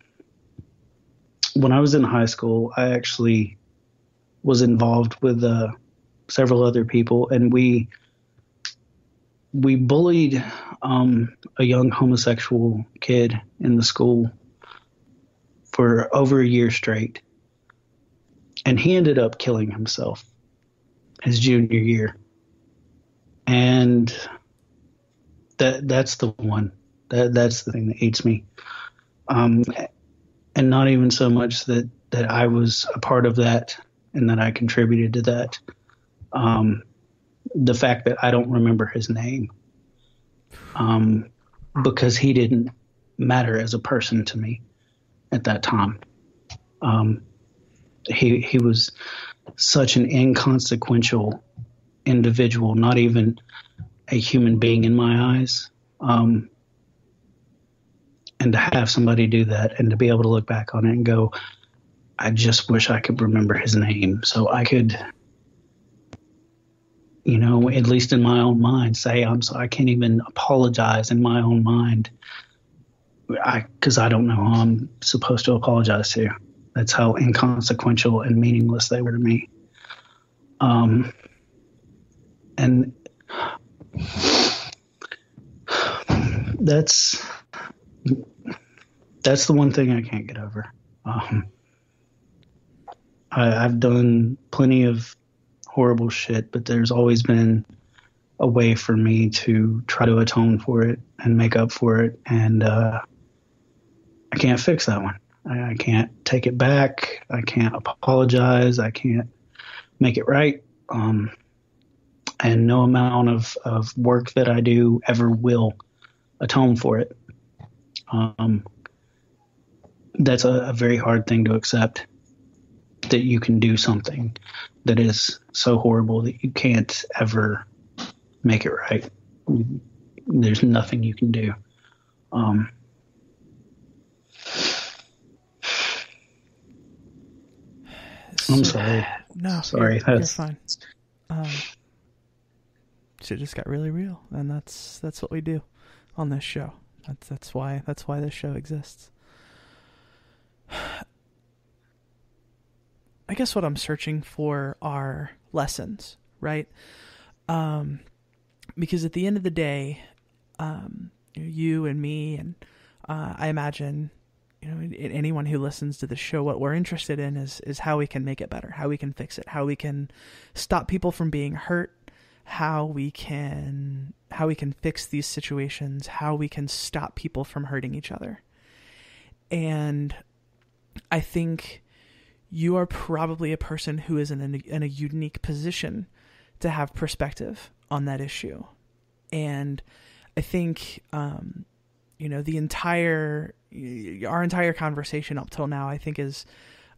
when I was in high school, I actually was involved with uh, several other people, and we we bullied um, a young homosexual kid in the school for over a year straight. And he ended up killing himself his junior year. And that that's the one. That that's the thing that eats me. Um, and not even so much that that I was a part of that and that I contributed to that. Um, the fact that I don't remember his name, um, because he didn't matter as a person to me at that time. Um, he he was such an inconsequential individual, not even a human being in my eyes. Um, and to have somebody do that and to be able to look back on it and go, I just wish I could remember his name so I could, you know, at least in my own mind, say I'm so I can't even apologize in my own mind because I don't know who I'm supposed to apologize to. That's how inconsequential and meaningless they were to me. Um, and that's that's the one thing I can't get over. Um, I, I've done plenty of horrible shit, but there's always been a way for me to try to atone for it and make up for it. And uh, I can't fix that one. I, can't take it back. I can't apologize. I can't make it right. Um, and no amount of, of work that I do ever will atone for it. Um, that's a, a very hard thing to accept that you can do something that is so horrible that you can't ever make it right. There's nothing you can do. Um, I'm sorry. No, sorry. You're, you're fine. Um, shit just got really real, and that's that's what we do on this show. That's that's why that's why this show exists. I guess what I'm searching for are lessons, right? Um, because at the end of the day, um, you and me, and uh, I imagine, you know, anyone who listens to the show, what we're interested in is is how we can make it better, how we can fix it, how we can stop people from being hurt, how we can how we can fix these situations, how we can stop people from hurting each other. And I think you are probably a person who is in a, in a unique position to have perspective on that issue. And I think, um, you know, the entire, our entire conversation up till now, I think is,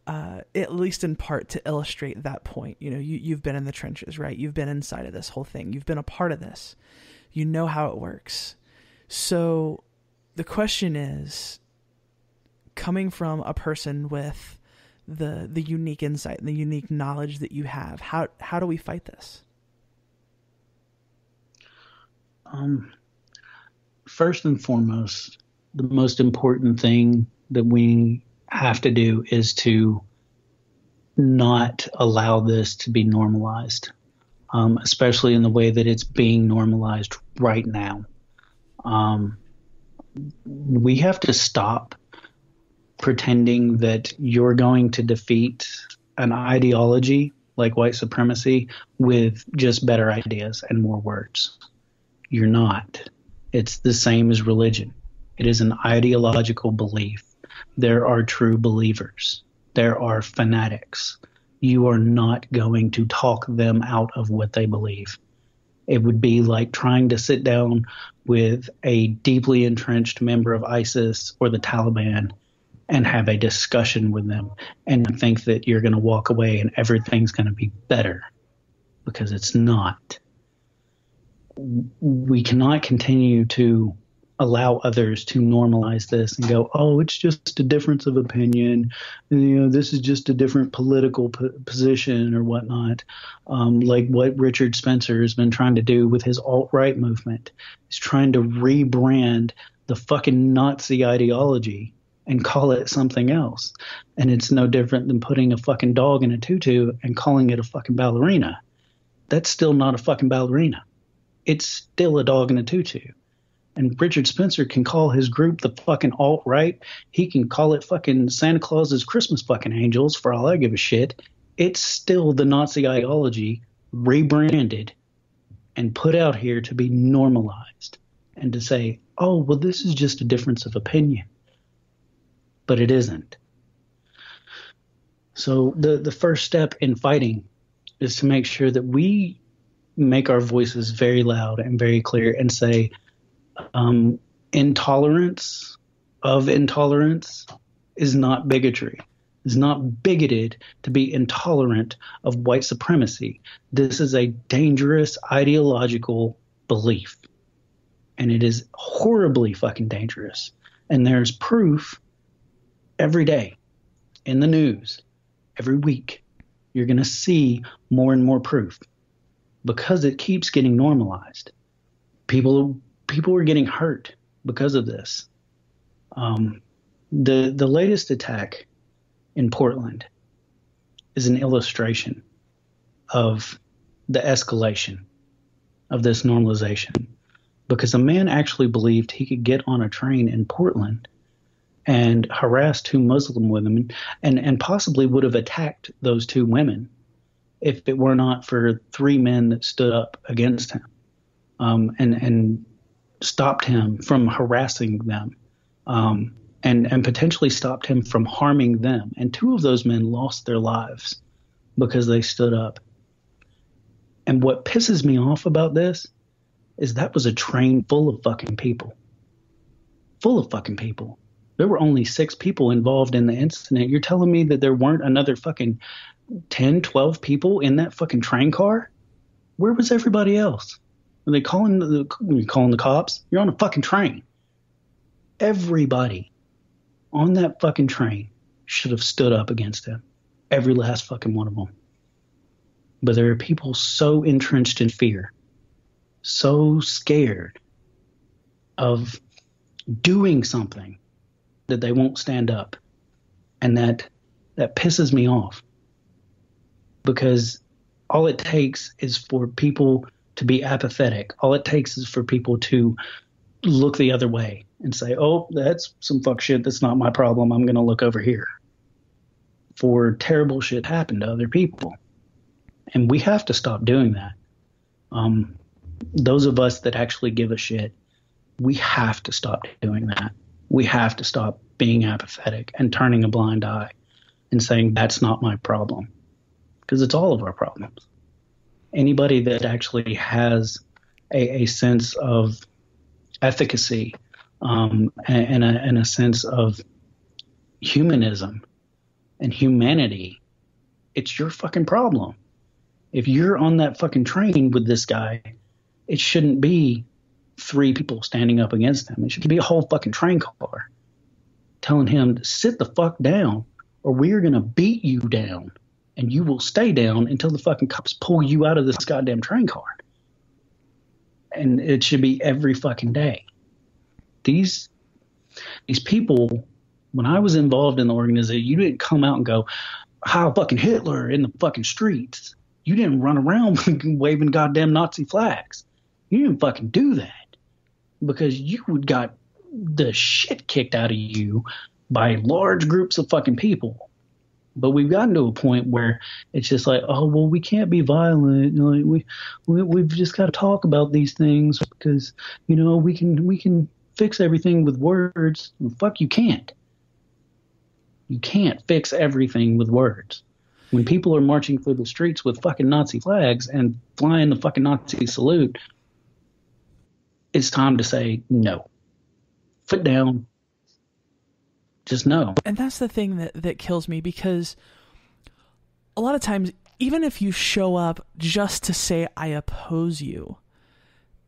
uh, at least in part to illustrate that point. You know, you, you've been in the trenches, right? You've been inside of this whole thing. You've been a part of this. You know how it works. So the question is coming from a person with the the unique insight and the unique knowledge that you have. How how do we fight this? Um, first and foremost, the most important thing that we have to do is to not allow this to be normalized, um, especially in the way that it's being normalized right now. Um, we have to stop pretending that you're going to defeat an ideology like white supremacy with just better ideas and more words. You're not. It's the same as religion. It is an ideological belief. There are true believers. There are fanatics. You are not going to talk them out of what they believe. It would be like trying to sit down with a deeply entrenched member of ISIS or the Taliban and have a discussion with them and think that you're going to walk away and everything's going to be better because it's not. We cannot continue to allow others to normalize this and go, oh, it's just a difference of opinion. You know, this is just a different political p- position or whatnot. Um, like what Richard Spencer has been trying to do with his alt right movement. He's trying to rebrand the fucking Nazi ideology and call it something else. And it's no different than putting a fucking dog in a tutu and calling it a fucking ballerina. That's still not a fucking ballerina. It's still a dog in a tutu. And Richard Spencer can call his group the fucking alt right. He can call it fucking Santa Claus's Christmas fucking angels for all I give a shit. It's still the Nazi ideology rebranded and put out here to be normalized and to say, oh, well, this is just a difference of opinion but it isn't. So the the first step in fighting is to make sure that we make our voices very loud and very clear and say um, intolerance of intolerance is not bigotry. Is not bigoted to be intolerant of white supremacy. This is a dangerous ideological belief. And it is horribly fucking dangerous. And there's proof every day in the news, every week, you're going to see more and more proof because it keeps getting normalized. People people are getting hurt because of this. Um, the the latest attack in Portland is an illustration of the escalation of this normalization because a man actually believed he could get on a train in Portland and harass two Muslim women and, and possibly would have attacked those two women if it were not for three men that stood up against him um, and, and stopped him from harassing them um, and, and potentially stopped him from harming them. And two of those men lost their lives because they stood up. And what pisses me off about this is that was a train full of fucking people. Full of fucking people. There were only six people involved in the incident. You're telling me that there weren't another fucking 10, 12 people in that fucking train car? Where was everybody else? Are they calling the calling the cops? You're on a fucking train. Everybody on that fucking train should have stood up against them. Every last fucking one of them. But there are people so entrenched in fear, so scared of doing something that they won't stand up. And that that pisses me off. Because all it takes is for people to be apathetic. All it takes is for people to look the other way and say, "Oh, that's some fuck shit. That's not my problem. I'm going to look over here." For terrible shit happen to other people, and we have to stop doing that. Um, those of us that actually give a shit, we have to stop doing that. We have to stop being apathetic and turning a blind eye and saying that's not my problem because it's all of our problems. Anybody that actually has a, a sense of efficacy um, and, a, and a sense of humanism and humanity, it's your fucking problem. If you're on that fucking train with this guy, it shouldn't be three people standing up against him. It should be a whole fucking train car telling him to sit the fuck down or we're going to beat you down and you will stay down until the fucking cops pull you out of this goddamn train car. And it should be every fucking day. These these people, when I was involved in the organization, you didn't come out and go, "How fucking Hitler" in the fucking streets. You didn't run around waving goddamn Nazi flags. You didn't fucking do that because you would got the shit kicked out of you by large groups of fucking people. But we've gotten to a point where it's just like, oh well, we can't be violent. Like we, we we've just got to talk about these things because you know we can we can fix everything with words. Well, fuck, you can't. You can't fix everything with words. When people are marching through the streets with fucking Nazi flags and flying the fucking Nazi salute, it's time to say no. Foot down, just no. And that's the thing that that kills me because a lot of times even if you show up just to say I oppose you,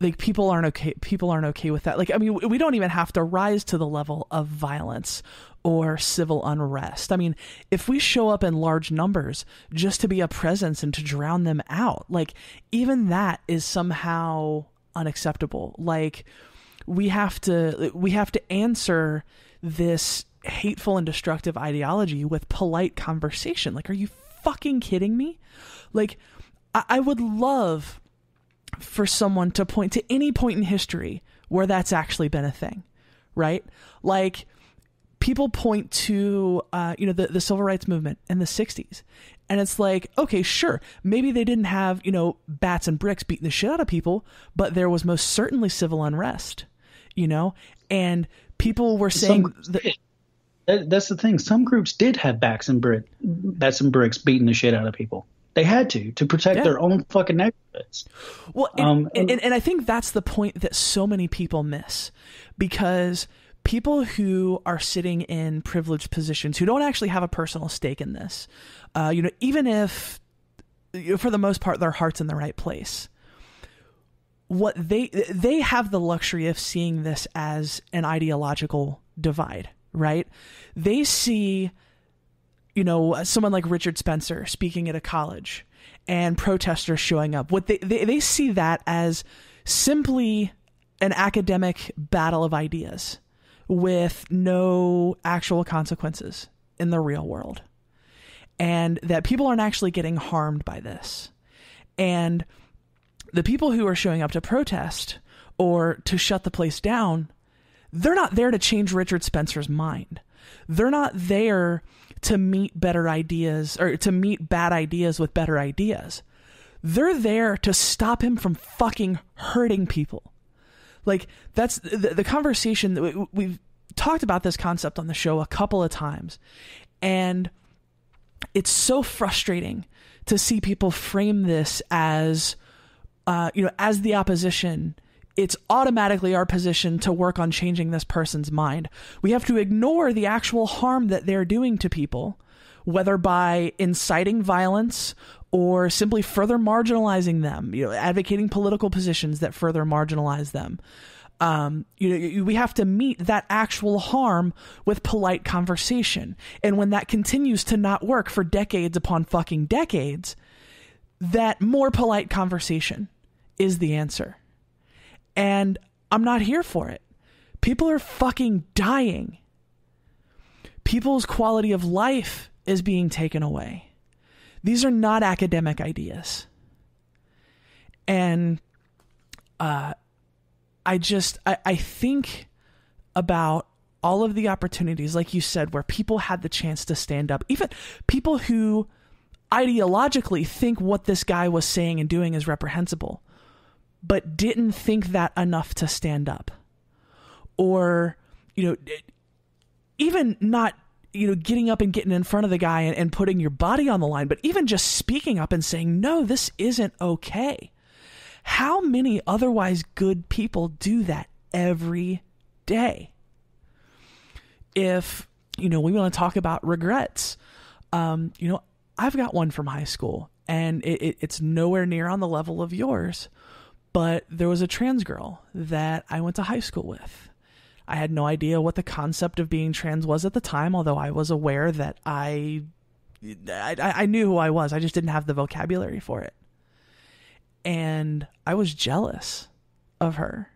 like people aren't okay people aren't okay with that. Like I mean we don't even have to rise to the level of violence or civil unrest. I mean, if we show up in large numbers just to be a presence and to drown them out, like even that is somehow unacceptable. Like we have to we have to answer this hateful and destructive ideology with polite conversation. Like, are you fucking kidding me? Like, I, I would love for someone to point to any point in history where that's actually been a thing, right? Like, people point to, uh, you know, the, the civil rights movement in the 60s. And it's like, okay, sure, maybe they didn't have, you know, bats and bricks beating the shit out of people, but there was most certainly civil unrest, you know? And people were saying that that, that's the thing. Some groups did have bats and brick, bats and bricks beating the shit out of people. They had to to protect yeah. their own fucking neighborhoods. Well, and, um, and, and, and I think that's the point that so many people miss, because people who are sitting in privileged positions who don't actually have a personal stake in this, uh, you know, even if for the most part their heart's in the right place, what they they have the luxury of seeing this as an ideological divide right? They see, you know, someone like Richard Spencer speaking at a college and protesters showing up. What they, they, they see that as simply an academic battle of ideas with no actual consequences in the real world. And that people aren't actually getting harmed by this. And the people who are showing up to protest or to shut the place down they're not there to change Richard Spencer's mind. They're not there to meet better ideas or to meet bad ideas with better ideas. They're there to stop him from fucking hurting people. Like that's the, the conversation that we, we've talked about this concept on the show a couple of times. And it's so frustrating to see people frame this as uh, you know, as the opposition, it's automatically our position to work on changing this person's mind. We have to ignore the actual harm that they're doing to people, whether by inciting violence or simply further marginalizing them, you know, advocating political positions that further marginalize them. Um, you know, we have to meet that actual harm with polite conversation. And when that continues to not work for decades upon fucking decades, that more polite conversation is the answer. And I'm not here for it. People are fucking dying. People's quality of life is being taken away. These are not academic ideas. And uh, I just, I, I think about all of the opportunities, like you said, where people had the chance to stand up. Even people who ideologically think what this guy was saying and doing is reprehensible but didn't think that enough to stand up. Or, you know, even not, you know, getting up and getting in front of the guy and, and putting your body on the line, but even just speaking up and saying, no, this isn't okay. How many otherwise good people do that every day? If, you know, we want to talk about regrets, um, you know, I've got one from high school and it, it, it's nowhere near on the level of yours but there was a trans girl that I went to high school with. I had no idea what the concept of being trans was at the time, although I was aware that I, I, I knew who I was. I just didn't have the vocabulary for it. And I was jealous of her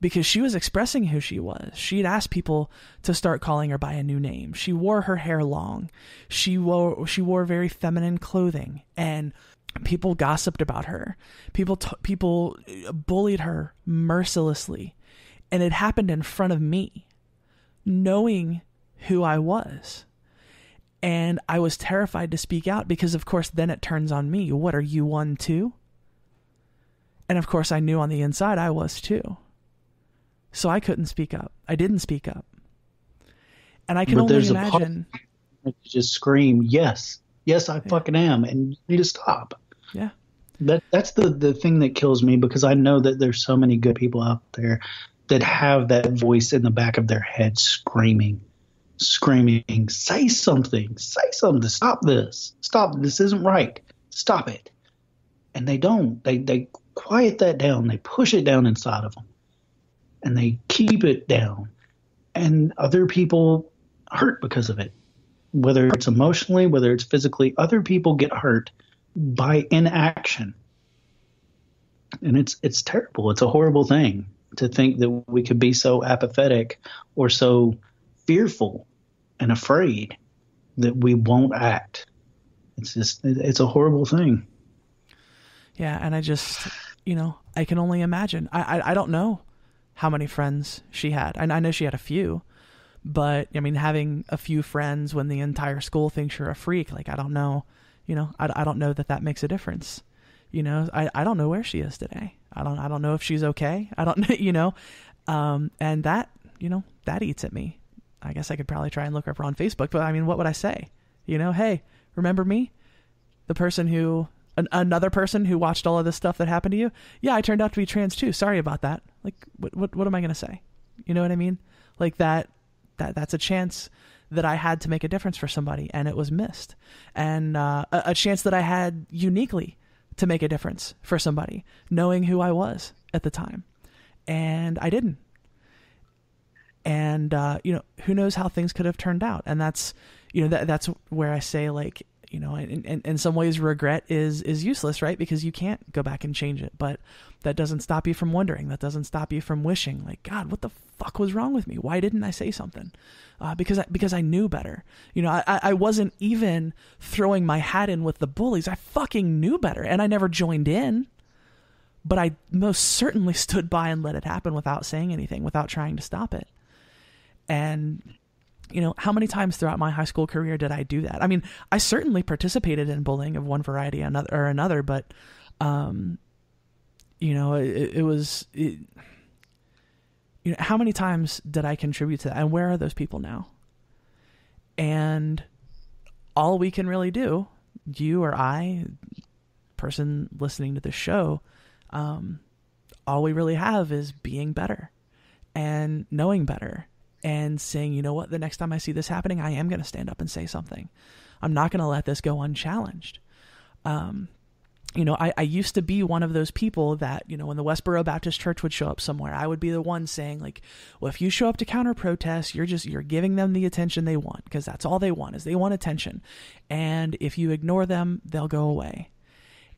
because she was expressing who she was. She'd asked people to start calling her by a new name. She wore her hair long. She wore she wore very feminine clothing and people gossiped about her. People t- people uh, bullied her mercilessly, and it happened in front of me, knowing who I was. And I was terrified to speak out because, of course, then it turns on me. What are you one too? And of course, I knew on the inside I was too. So I couldn't speak up. I didn't speak up. And I can but only imagine. just scream, yes, yes, I yeah. fucking am, and you need to stop. Yeah. That that's the the thing that kills me because I know that there's so many good people out there that have that voice in the back of their head screaming, screaming, say something, say something, stop this, stop, this isn't right, stop it. And they don't. They they quiet that down. They push it down inside of them, and they keep it down. And other people hurt because of it, whether it's emotionally, whether it's physically. Other people get hurt by inaction. And it's it's terrible. It's a horrible thing to think that we could be so apathetic or so fearful and afraid that we won't act. It's just it's a horrible thing. Yeah, and I just you know I can only imagine. I I, I don't know how many friends she had. I, I know she had a few, but I mean having a few friends when the entire school thinks you're a freak, like I don't know you know, I, I don't know that that makes a difference. You know, I, I don't know where she is today. I don't I don't know if she's okay. I don't know, you know, um, and that you know that eats at me. I guess I could probably try and look her up on Facebook, but I mean, what would I say? You know, hey, remember me, the person who an, another person who watched all of this stuff that happened to you? Yeah, I turned out to be trans too. Sorry about that. Like, what what what am I gonna say? You know what I mean? Like that that that's a chance that I had to make a difference for somebody, and it was missed. And uh, a, a chance that I had uniquely to make a difference for somebody, knowing who I was at the time, and I didn't. And uh, you know, who knows how things could have turned out? And that's you know that that's where I say like you know, in, in, in some ways, regret is is useless, right? Because you can't go back and change it. But that doesn't stop you from wondering. That doesn't stop you from wishing, like, God, what the fuck was wrong with me? Why didn't I say something? Uh, because I, because I knew better. You know, I I wasn't even throwing my hat in with the bullies. I fucking knew better, and I never joined in. But I most certainly stood by and let it happen without saying anything, without trying to stop it. And you know, how many times throughout my high school career did I do that? I mean, I certainly participated in bullying of one variety or another, but, um, you know, it, it was, it, you know, how many times did I contribute to that? And where are those people now? And all we can really do, you or I, person listening to the show, um, all we really have is being better and knowing better and saying, you know what, the next time I see this happening, I am going to stand up and say something. I'm not going to let this go unchallenged. Um, you know, I, I used to be one of those people that, you know, when the Westboro Baptist Church would show up somewhere, I would be the one saying, like, well, if you show up to counter protest, you're just, you're giving them the attention they want because that's all they want is they want attention. And if you ignore them, they'll go away.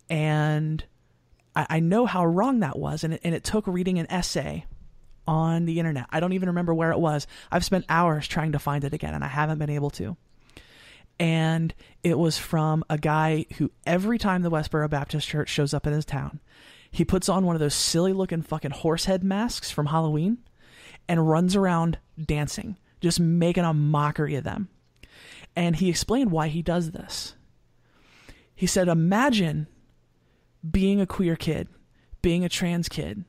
And I, I know how wrong that was. And it, and it took reading an essay on the internet. I don't even remember where it was. I've spent hours trying to find it again and I haven't been able to and it was from a guy who every time the Westboro Baptist Church shows up in his town, he puts on one of those silly looking fucking horse head masks from Halloween and runs around dancing, just making a mockery of them. And he explained why he does this. He said, Imagine being a queer kid, being a trans kid,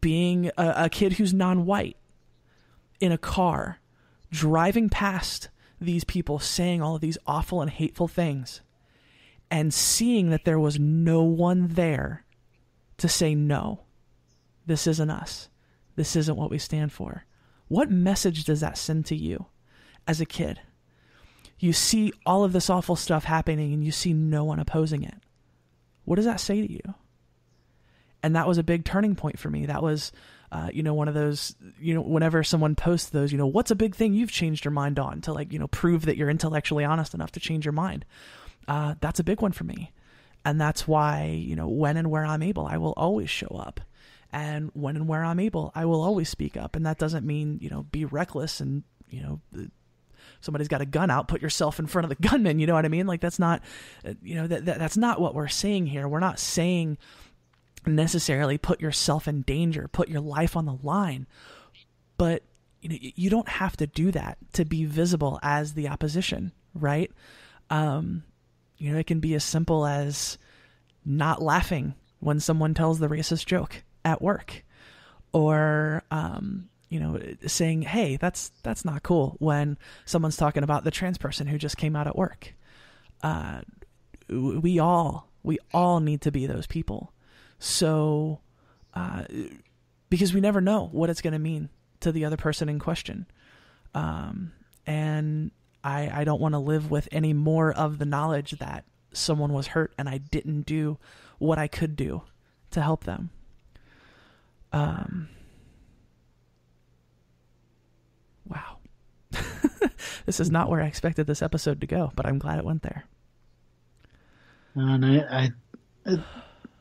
being a, a kid who's non white in a car, driving past these people saying all of these awful and hateful things and seeing that there was no one there to say no this isn't us. This isn't what we stand for. What message does that send to you as a kid? You see all of this awful stuff happening and you see no one opposing it. What does that say to you? And that was a big turning point for me. That was uh, you know, one of those, you know, whenever someone posts those, you know, what's a big thing you've changed your mind on to like, you know, prove that you're intellectually honest enough to change your mind. Uh, that's a big one for me. And that's why, you know, when and where I'm able, I will always show up. And when and where I'm able, I will always speak up. And that doesn't mean, you know, be reckless and, you know, somebody's got a gun out, put yourself in front of the gunman. You know what I mean? Like that's not, uh, you know, that, that that's not what we're saying here. We're not saying, necessarily put yourself in danger, put your life on the line. But you know, you don't have to do that to be visible as the opposition, right? Um, you know, it can be as simple as not laughing when someone tells the racist joke at work, or um, you know, saying, "Hey, that's that's not cool," when someone's talking about the trans person who just came out at work. Uh, we all we all need to be those people so, uh, because we never know what it's going to mean to the other person in question. Um, and I, I don't want to live with any more of the knowledge that someone was hurt and I didn't do what I could do to help them. Um, wow. this is not where I expected this episode to go, but I'm glad it went there. And I, I,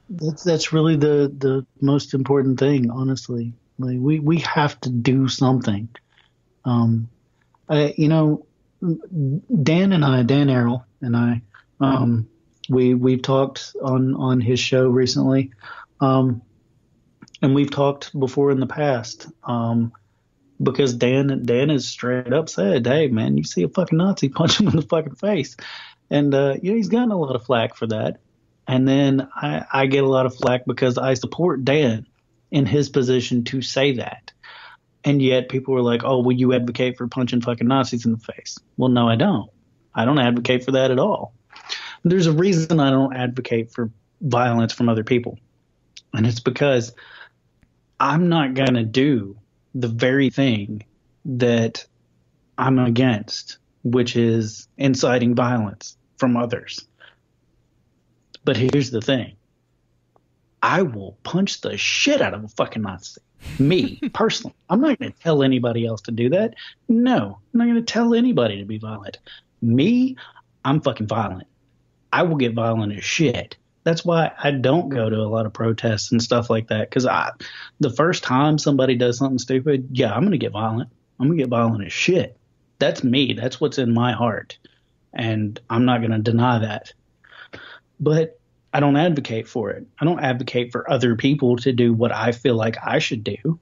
that's that's really the the most important thing, honestly. Like we we have to do something. Um, I, you know, Dan and I, Dan Arel and I, um, we we've talked on on his show recently, um, and we've talked before in the past. Um, because Dan Dan is straight up said, "Hey man, you see a fucking Nazi, punch him in the fucking face," and uh, yeah, he's gotten a lot of flack for that. And then I, I get a lot of flack because I support Dan in his position to say that. And yet people were like, oh, will you advocate for punching fucking Nazis in the face? Well, no, I don't. I don't advocate for that at all. There's a reason I don't advocate for violence from other people. And it's because I'm not going to do the very thing that I'm against, which is inciting violence from others. But here's the thing. I will punch the shit out of a fucking Nazi. Me, personally. I'm not going to tell anybody else to do that. No, I'm not going to tell anybody to be violent. Me, I'm fucking violent. I will get violent as shit. That's why I don't go to a lot of protests and stuff like that. Because I, the first time somebody does something stupid, yeah, I'm going to get violent. I'm going to get violent as shit. That's me. That's what's in my heart. And I'm not going to deny that but I don't advocate for it. I don't advocate for other people to do what I feel like I should do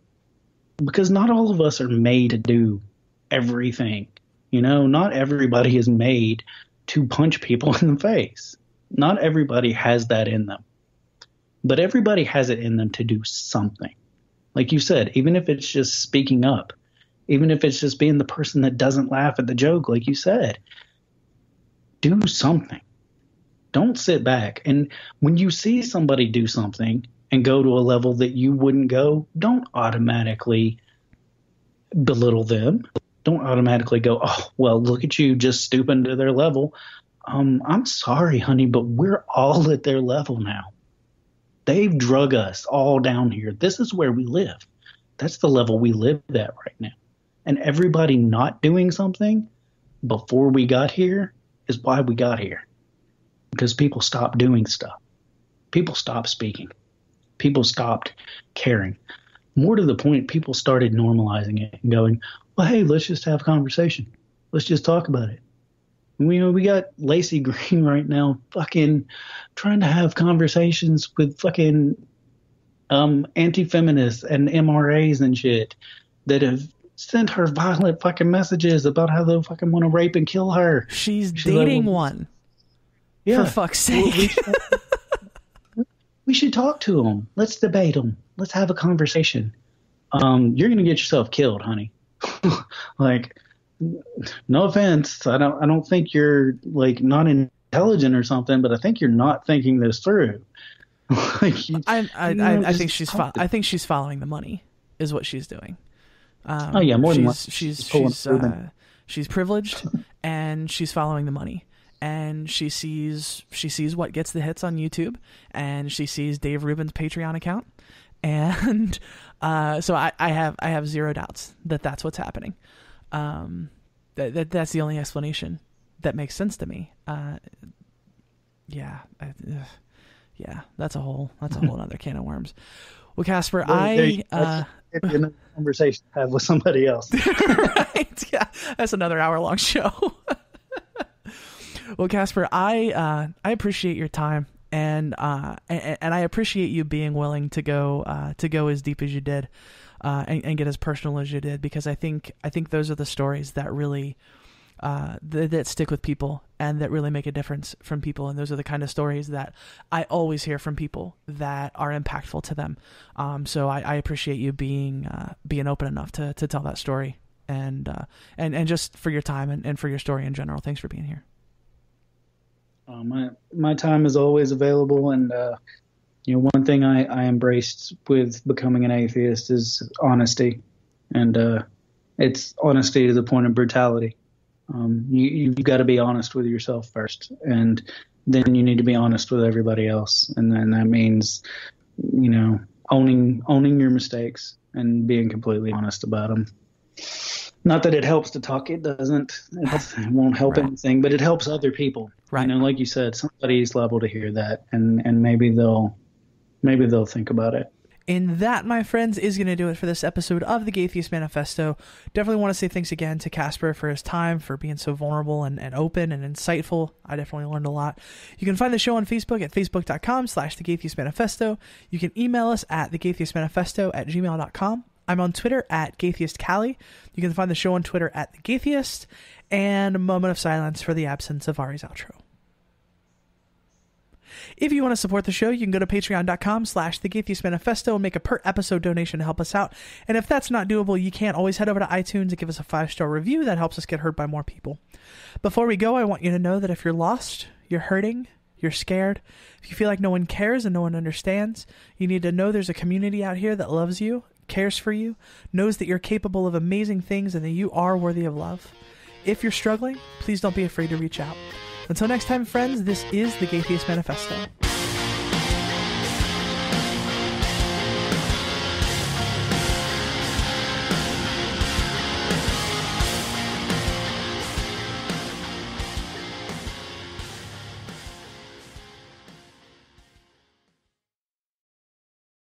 because not all of us are made to do everything. You know, not everybody is made to punch people in the face. Not everybody has that in them. But everybody has it in them to do something. Like you said, even if it's just speaking up, even if it's just being the person that doesn't laugh at the joke, like you said, do something. Don't sit back. And when you see somebody do something and go to a level that you wouldn't go, don't automatically belittle them. Don't automatically go, oh, well, look at you just stooping to their level. Um, I'm sorry, honey, but we're all at their level now. They've drug us all down here. This is where we live. That's the level we live at right now. And everybody not doing something before we got here is why we got here. Because people stopped doing stuff. People stopped speaking. People stopped caring. More to the point, people started normalizing it and going, well, hey, let's just have a conversation. Let's just talk about it. We, you know, we got Laci Green right now fucking trying to have conversations with fucking um, anti-feminists and MRAs and shit that have sent her violent fucking messages about how they fucking want to rape and kill her. She's, She's dating like, one. Yeah. For fuck's sake. we, should, we should talk to them. Let's debate them. Let's have a conversation. Um, you're gonna get yourself killed, honey. like, no offense. I don't. I don't think you're like not intelligent or something, but I think you're not thinking this through. like, you, I, I, you know, I, I think she's. Fo- I think she's following the money. Is what she's doing. Um, oh yeah, more than she's she's she's, uh, she's privileged and she's following the money and she sees she sees what gets the hits on YouTube and she sees Dave Rubin's Patreon account and uh, so I, I have I have zero doubts that that's what's happening. Um, that, that that's the only explanation that makes sense to me. Uh, yeah, I, yeah, that's a whole that's a whole other can of worms. Well, Casper, well, I uh, a conversation to have with somebody else. right? Yeah, that's another hour long show. Well, Casper, I uh, I appreciate your time, and uh, and, and I appreciate you being willing to go uh, to go as deep as you did, uh, and, and get as personal as you did, because I think I think those are the stories that really uh, that, that stick with people and that really make a difference from people. And those are the kind of stories that I always hear from people that are impactful to them. Um, so I, I, appreciate you being uh, being open enough to, to tell that story and uh, and and just for your time and, and for your story in general. Thanks for being here. Uh, my my time is always available, and uh, you know one thing I, I embraced with becoming an atheist is honesty, and uh, it's honesty to the point of brutality. Um, you, you've got to be honest with yourself first, and then you need to be honest with everybody else, and then that means, you know, owning owning your mistakes and being completely honest about them. Not that it helps to talk; it doesn't. It, won't help right. anything, but it helps other people. Right. You know, like you said, somebody's liable to hear that, and and maybe they'll maybe they'll think about it. And that, my friends, is going to do it for this episode of the Gaytheist Manifesto. Definitely want to say thanks again to Casper for his time, for being so vulnerable and, and open and insightful. I definitely learned a lot. You can find the show on Facebook at facebook.com slash the Gaytheist Manifesto. You can email us at the Gaytheist Manifesto at gmail.com. I'm on Twitter at Gaytheist Callie. You can find the show on Twitter at The Gaytheist. And a moment of silence for the absence of Ari's outro. If you want to support the show, you can go to patreon.com slash the Gaytheist Manifesto and make a per episode donation to help us out. And if that's not doable, you can always head over to iTunes and give us a five star review. That helps us get heard by more people. Before we go, I want you to know that if you're lost, you're hurting, you're scared, if you feel like no one cares and no one understands, you need to know there's a community out here that loves you, cares for you, knows that you're capable of amazing things and that you are worthy of love. If you're struggling, please don't be afraid to reach out. Until next time, friends, this is the Gaytheist Manifesto.